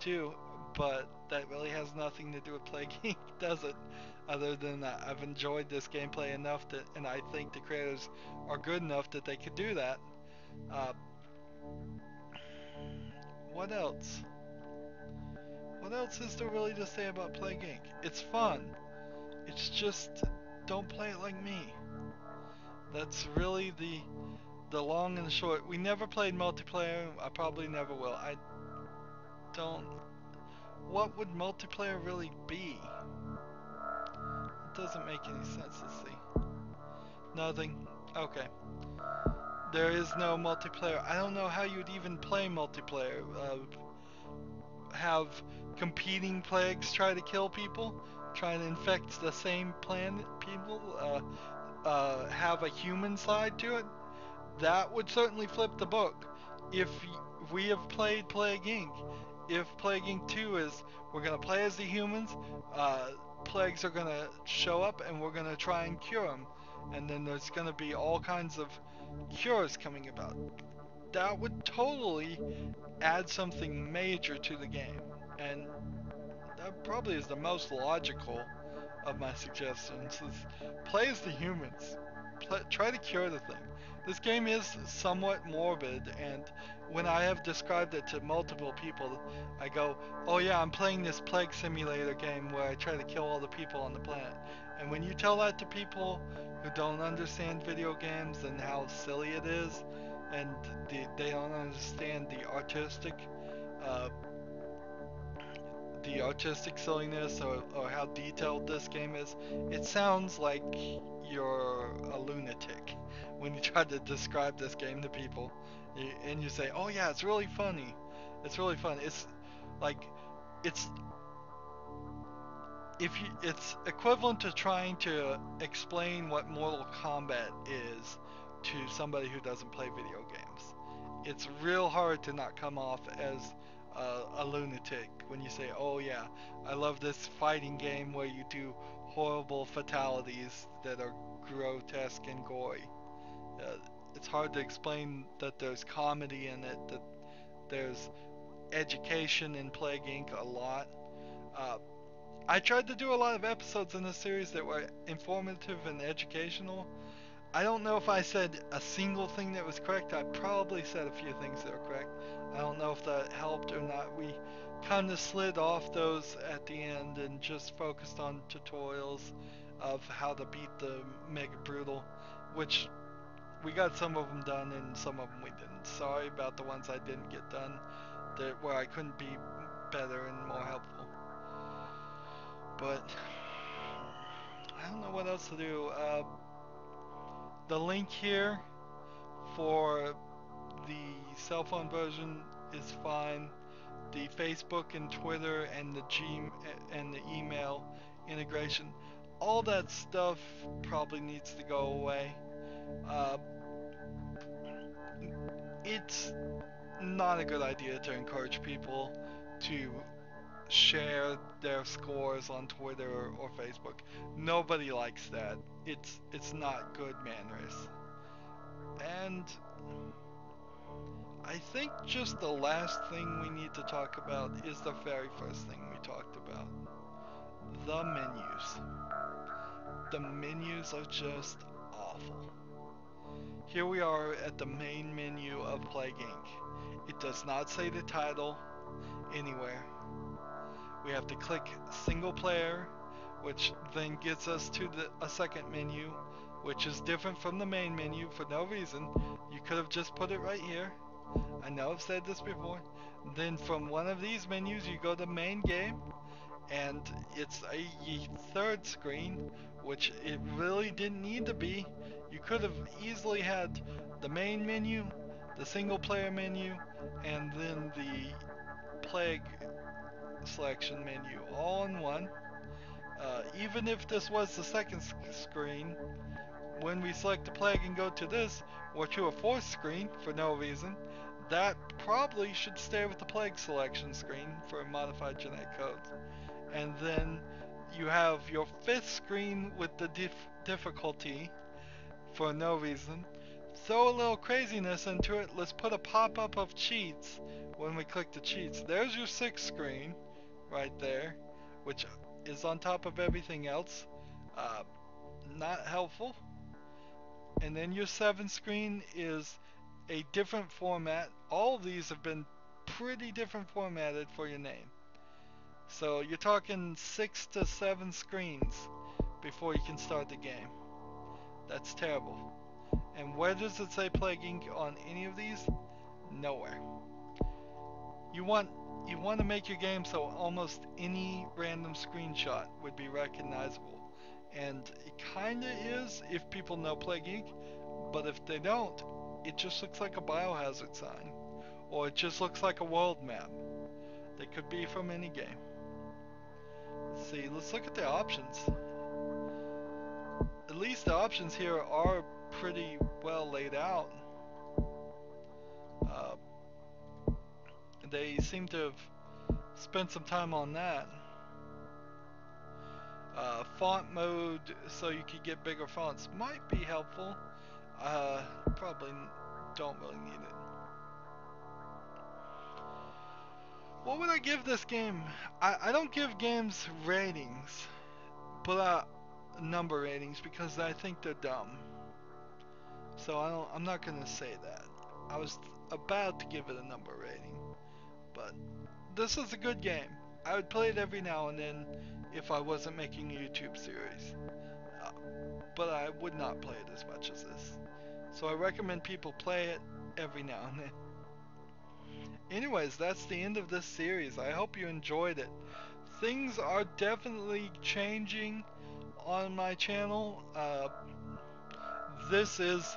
too. But that really has nothing to do with Plague Inc. (laughs) does it? Other than that, I've enjoyed this gameplay enough that, and I think the creators are good enough that they could do that. Uh, what else? What else is there really to say about Plague Inc? It's fun. It's just don't play it like me. That's really the the long and the short. We never played multiplayer. I probably never will. I don't. What would multiplayer really be? Doesn't make any sense to see. Nothing. Okay. There is no multiplayer. I don't know how you'd even play multiplayer. Uh, have competing plagues try to kill people, try to infect the same planet people, uh, uh, have a human side to it, that would certainly flip the book. If we have played Plague Inc., if Plague Inc. 2 is we're going to play as the humans, uh, plagues are going to show up and we're going to try and cure them. And then there's going to be all kinds of cures coming about. That would totally add something major to the game. And that probably is the most logical of my suggestions is play as the humans. Play, try to cure the thing. This game is somewhat morbid and when I have described it to multiple people, I go, oh yeah, I'm playing this plague simulator game where I try to kill all the people on the planet. And when you tell that to people who don't understand video games and how silly it is, and the, they don't understand the artistic uh, the artistic silliness or, or how detailed this game is, it sounds like you're a lunatic when you (laughs) try to describe this game to people. And you say, oh yeah, it's really funny. It's really fun. It's like, it's if you, it's equivalent to trying to explain what Mortal Kombat is to somebody who doesn't play video games. It's real hard to not come off as a lunatic when you say, "Oh yeah, I love this fighting game where you do horrible fatalities that are grotesque and gory." Uh, it's hard to explain that there's comedy in it, that there's education in Plague Inc. a lot. Uh, I tried to do a lot of episodes in this series that were informative and educational. I don't know if I said a single thing that was correct. I probably said a few things that were correct. I don't know if that helped or not. We kind of slid off those at the end and just focused on tutorials of how to beat the Mega Brutal, which we got some of them done and some of them we didn't. Sorry about the ones I didn't get done, that where I couldn't be better and more helpful. But I don't know what else to do. Uh, the link here for the cell phone version is fine. The Facebook and Twitter and the G and the email integration, all that stuff probably needs to go away. Uh, it's not a good idea to encourage people to share their scores on Twitter or Facebook. Nobody likes that. It's it's not good manners. and I think just the last thing we need to talk about is the very first thing we talked about. The menus. The menus are just awful. Here we are at the main menu of Plague Inc. It does not say the title anywhere. We have to click single player, which then gets us to the, a second menu, which is different from the main menu for no reason. You could have just put it right here. I know I've said this before. Then from one of these menus, you go to main game, and it's a third screen, which it really didn't need to be. You could have easily had the main menu, the single player menu, and then the plague selection menu all in one. Uh, even if this was the second screen, when we select the plague and go to this, or to a fourth screen for no reason, that probably should stay with the plague selection screen for modified genetic codes. And then you have your fifth screen with the dif difficulty for no reason. Throw a little craziness into it. Let's put a pop-up of cheats when we click the cheats. There's your sixth screen right there, which is on top of everything else. Uh, not helpful. And then your seventh screen is a different format. All these have been pretty different formatted for your name. So you're talking six to seven screens before you can start the game. That's terrible. And where does it say Plague Inc. on any of these? Nowhere. You want you want to make your game so almost any random screenshot would be recognizable. And it kinda is if people know Plague Inc. But if they don't, it just looks like a biohazard sign. Or it just looks like a world map. They could be from any game. Let's see, let's look at the options. At least the options here are pretty well laid out. Uh, they seem to have spent some time on that. Uh, font mode so you could get bigger fonts might be helpful. Uh, probably don't really need it. What would I give this game? I, I don't give games ratings, but uh, number ratings because I think they're dumb. So I don't, I'm not gonna say that. I was about to give it a number rating, but this is a good game. I would play it every now and then if I wasn't making a YouTube series. Uh, but I would not play it as much as this. So I recommend people play it every now and then. Anyways, that's the end of this series. I hope you enjoyed it. Things are definitely changing on my channel. Uh, this is,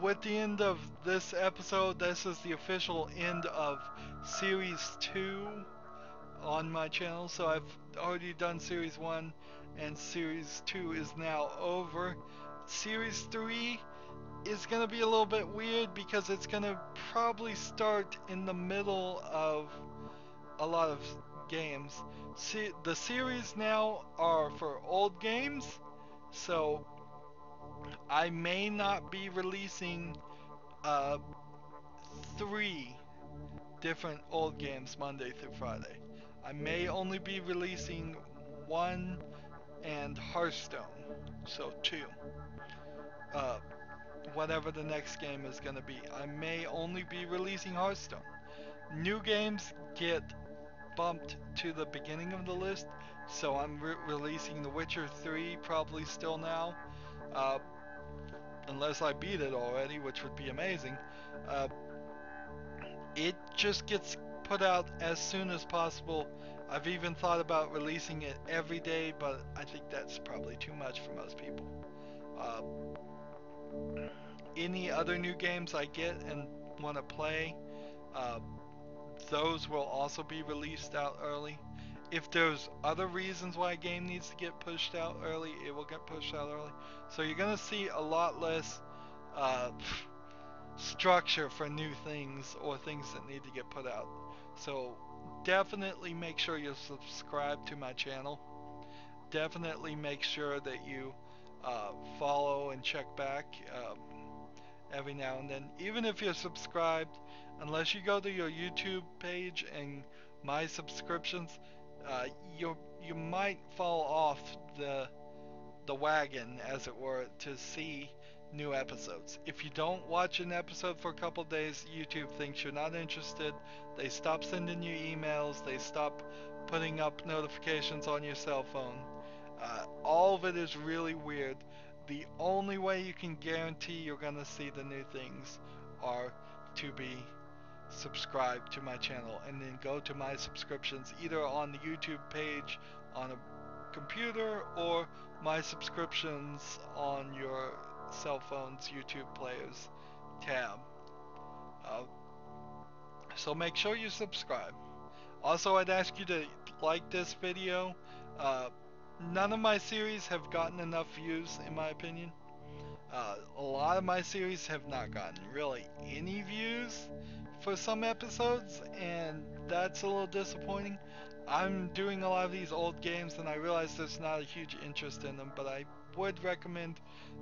with the end of this episode, this is the official end of Series 2 on my channel. So I've already done Series 1 and Series 2 is now over. Series 3 is going to be a little bit weird because it's going to probably start in the middle of a lot of games. See, the series now are for old games, so I may not be releasing uh, three different old games Monday through Friday. I may only be releasing one and Hearthstone, so two. Uh, whatever the next game is going to be. I may only be releasing Hearthstone. New games get bumped to the beginning of the list, so I'm re releasing The Witcher 3 probably still now, uh, unless I beat it already, which would be amazing. Uh, it just gets put out as soon as possible. I've even thought about releasing it every day, but I think that's probably too much for most people. Uh, any other new games I get and want to play, uh, those will also be released out early. If there's other reasons why a game needs to get pushed out early, it will get pushed out early. So you're going to see a lot less uh, structure for new things or things that need to get put out. So definitely make sure you subscribe to my channel. Definitely make sure that you uh, follow and check back. Um, every now and then. Even if you're subscribed, unless you go to your YouTube page and my subscriptions, uh, you you might fall off the the wagon, as it were, to see new episodes. If you don't watch an episode for a couple days, YouTube thinks you're not interested. They stop sending you emails. They stop putting up notifications on your cell phone. Uh, all of it is really weird. The only way you can guarantee you're gonna see the new things are to be subscribed to my channel and then go to my subscriptions either on the YouTube page on a computer or my subscriptions on your cell phone's YouTube players tab. Uh, so make sure you subscribe. Also, I'd ask you to like this video. Uh, none of my series have gotten enough views, in my opinion. Uh, a lot of my series have not gotten really any views for some episodes, and that's a little disappointing. I'm doing a lot of these old games, and I realize there's not a huge interest in them, but I would recommend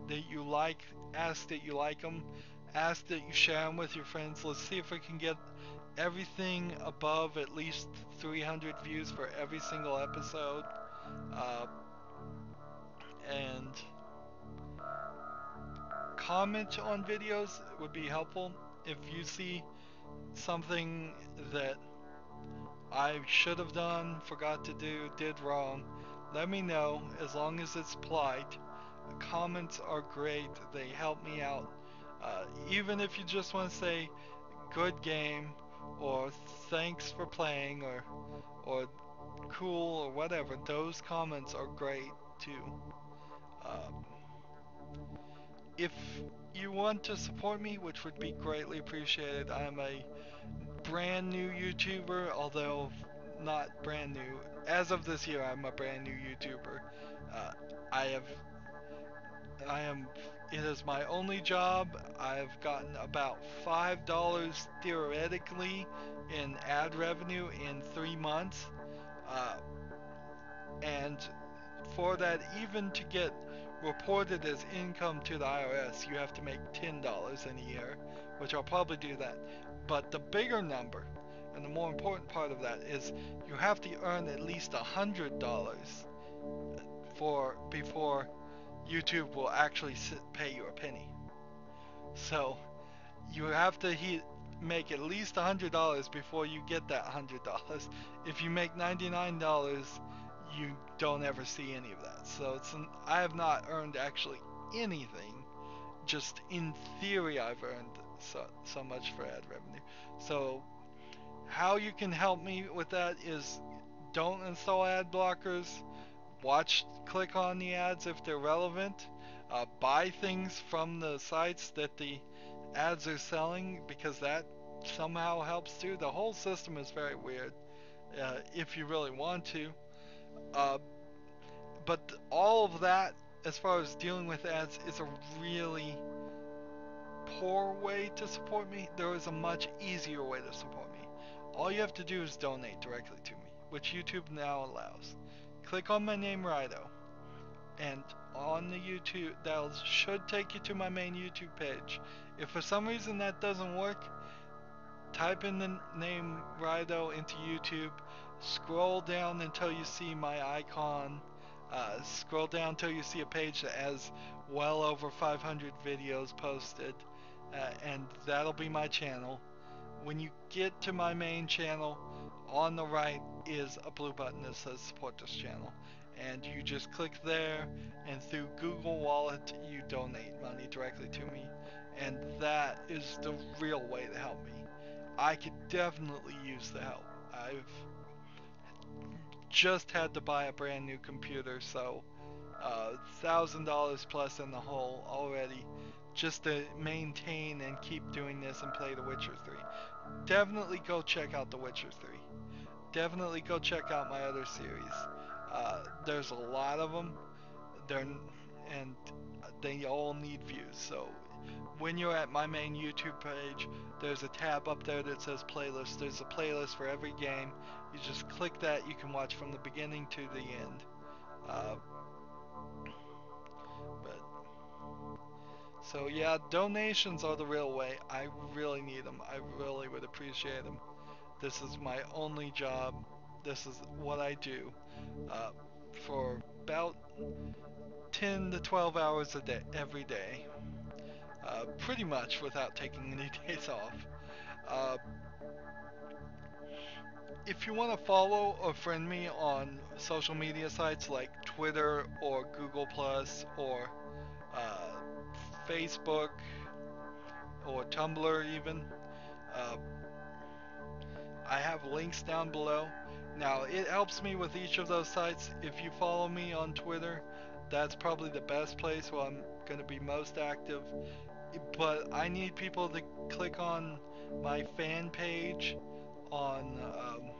that you like, ask that you like them, ask that you share them with your friends. Let's see if we can get everything above at least 300 views for every single episode. Uh, and comment on videos would be helpful. If you see something that I should have done, forgot to do, did wrong, let me know as long as it's polite. Comments are great, they help me out. Uh, even if you just want to say good game or thanks for playing or or cool or whatever, those comments are great too. Um, if you want to support me, which would be greatly appreciated, I'm a brand new YouTuber, although not brand new. As of this year, I'm a brand new YouTuber. Uh, I have, I am, it is my only job. I've gotten about five dollars theoretically in ad revenue in three months, uh, and for that, even to get reported as income to the IRS, you have to make $10 in a year, which I'll probably do that. But the bigger number, and the more important part of that, is you have to earn at least $100 for before YouTube will actually sit, pay you a penny. So you have to he, make at least $100 before you get that $100. If you make $99, you don't ever see any of that. So it's an, I have not earned actually anything. Just in theory, I've earned so so much for ad revenue. So how you can help me with that is don't install ad blockers. Watch, click on the ads if they're relevant. Uh, buy things from the sites that the ads are selling because that somehow helps too. The whole system is very weird. Uh, if you really want to. Uh, but all of that, as far as dealing with ads, is a really poor way to support me. There is a much easier way to support me. All you have to do is donate directly to me, which YouTube now allows. Click on my name, Rydo, and on the YouTube, that should take you to my main YouTube page. If for some reason that doesn't work, type in the name Rydo into YouTube, scroll down until you see my icon, uh, scroll down until you see a page that has well over 500 videos posted, uh, and that'll be my channel. When you get to my main channel, on the right is a blue button that says support this channel. And you just click there, and through Google Wallet, you donate money directly to me. And that is the real way to help me. I could definitely use the help. I've just had to buy a brand new computer, so uh, thousand dollars plus in the hole already, just to maintain and keep doing this and play The Witcher 3. Definitely go check out The Witcher 3. Definitely go check out my other series. Uh, there's a lot of them. They're and they all need views. So when you're at my main YouTube page, there's a tab up there that says playlist. There's a playlist for every game. You just click that. You can watch from the beginning to the end. Uh, but So yeah, donations are the real way. I really need them. I really would appreciate them. This is my only job. This is what I do uh, for about 10 to 12 hours a day, every day. Uh, pretty much without taking any (laughs) days off. Uh, if you want to follow or friend me on social media sites like Twitter or Google Plus or uh, Facebook or Tumblr even, uh, I have links down below. Now it helps me with each of those sites. If you follow me on Twitter, that's probably the best place where I'm going to be most active. But I need people to click on my fan page on um,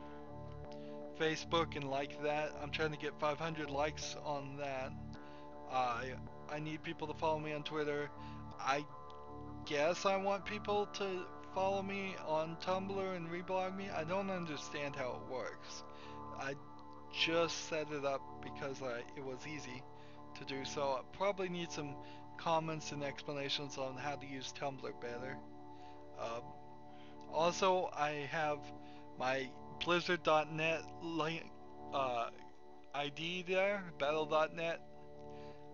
Facebook and like that. I'm trying to get 500 likes on that. I I need people to follow me on Twitter. I guess I want people to follow me on Tumblr and reblog me. I don't understand how it works. I just set it up because I, it was easy to do so. I probably need some comments and explanations on how to use Tumblr better. Uh, also, I have my Blizzard.net link, uh, ID there, Battle.net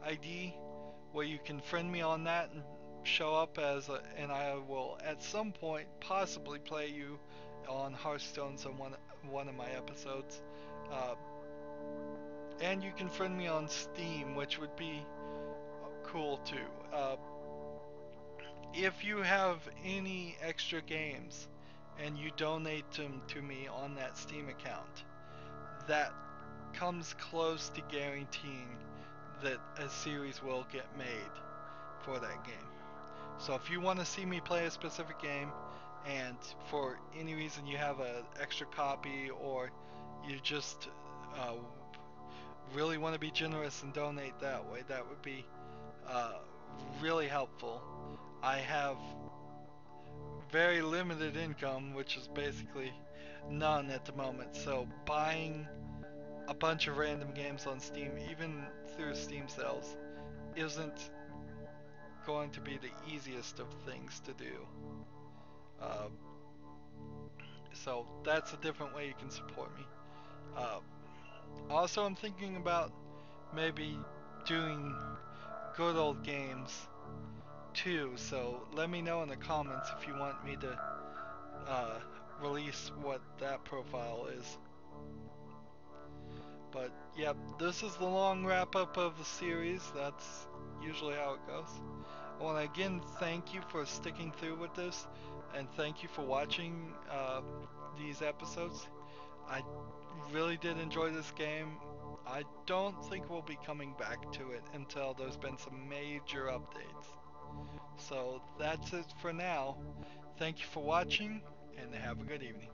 ID, where you can friend me on that and show up as a, and I will at some point possibly play you on Hearthstone on one one of my episodes. Uh, and you can friend me on Steam, which would be cool too. Uh, if you have any extra games and you donate them to me on that Steam account, that comes close to guaranteeing that a series will get made for that game. So if you want to see me play a specific game and for any reason you have an extra copy or you just uh, really want to be generous and donate that way, that would be uh, really helpful. I have very limited income, which is basically none at the moment. So buying a bunch of random games on Steam, even through Steam sales, isn't going to be the easiest of things to do. Uh, so that's a different way you can support me. Uh, also, I'm thinking about maybe doing good old games too. So let me know in the comments if you want me to uh, release what that profile is. But yep, this is the long wrap up of the series. That's usually how it goes. I want to again thank you for sticking through with this, and thank you for watching uh, these episodes. I really did enjoy this game. I don't think we'll be coming back to it until there's been some major updates. So that's it for now. Thank you for watching, and have a good evening.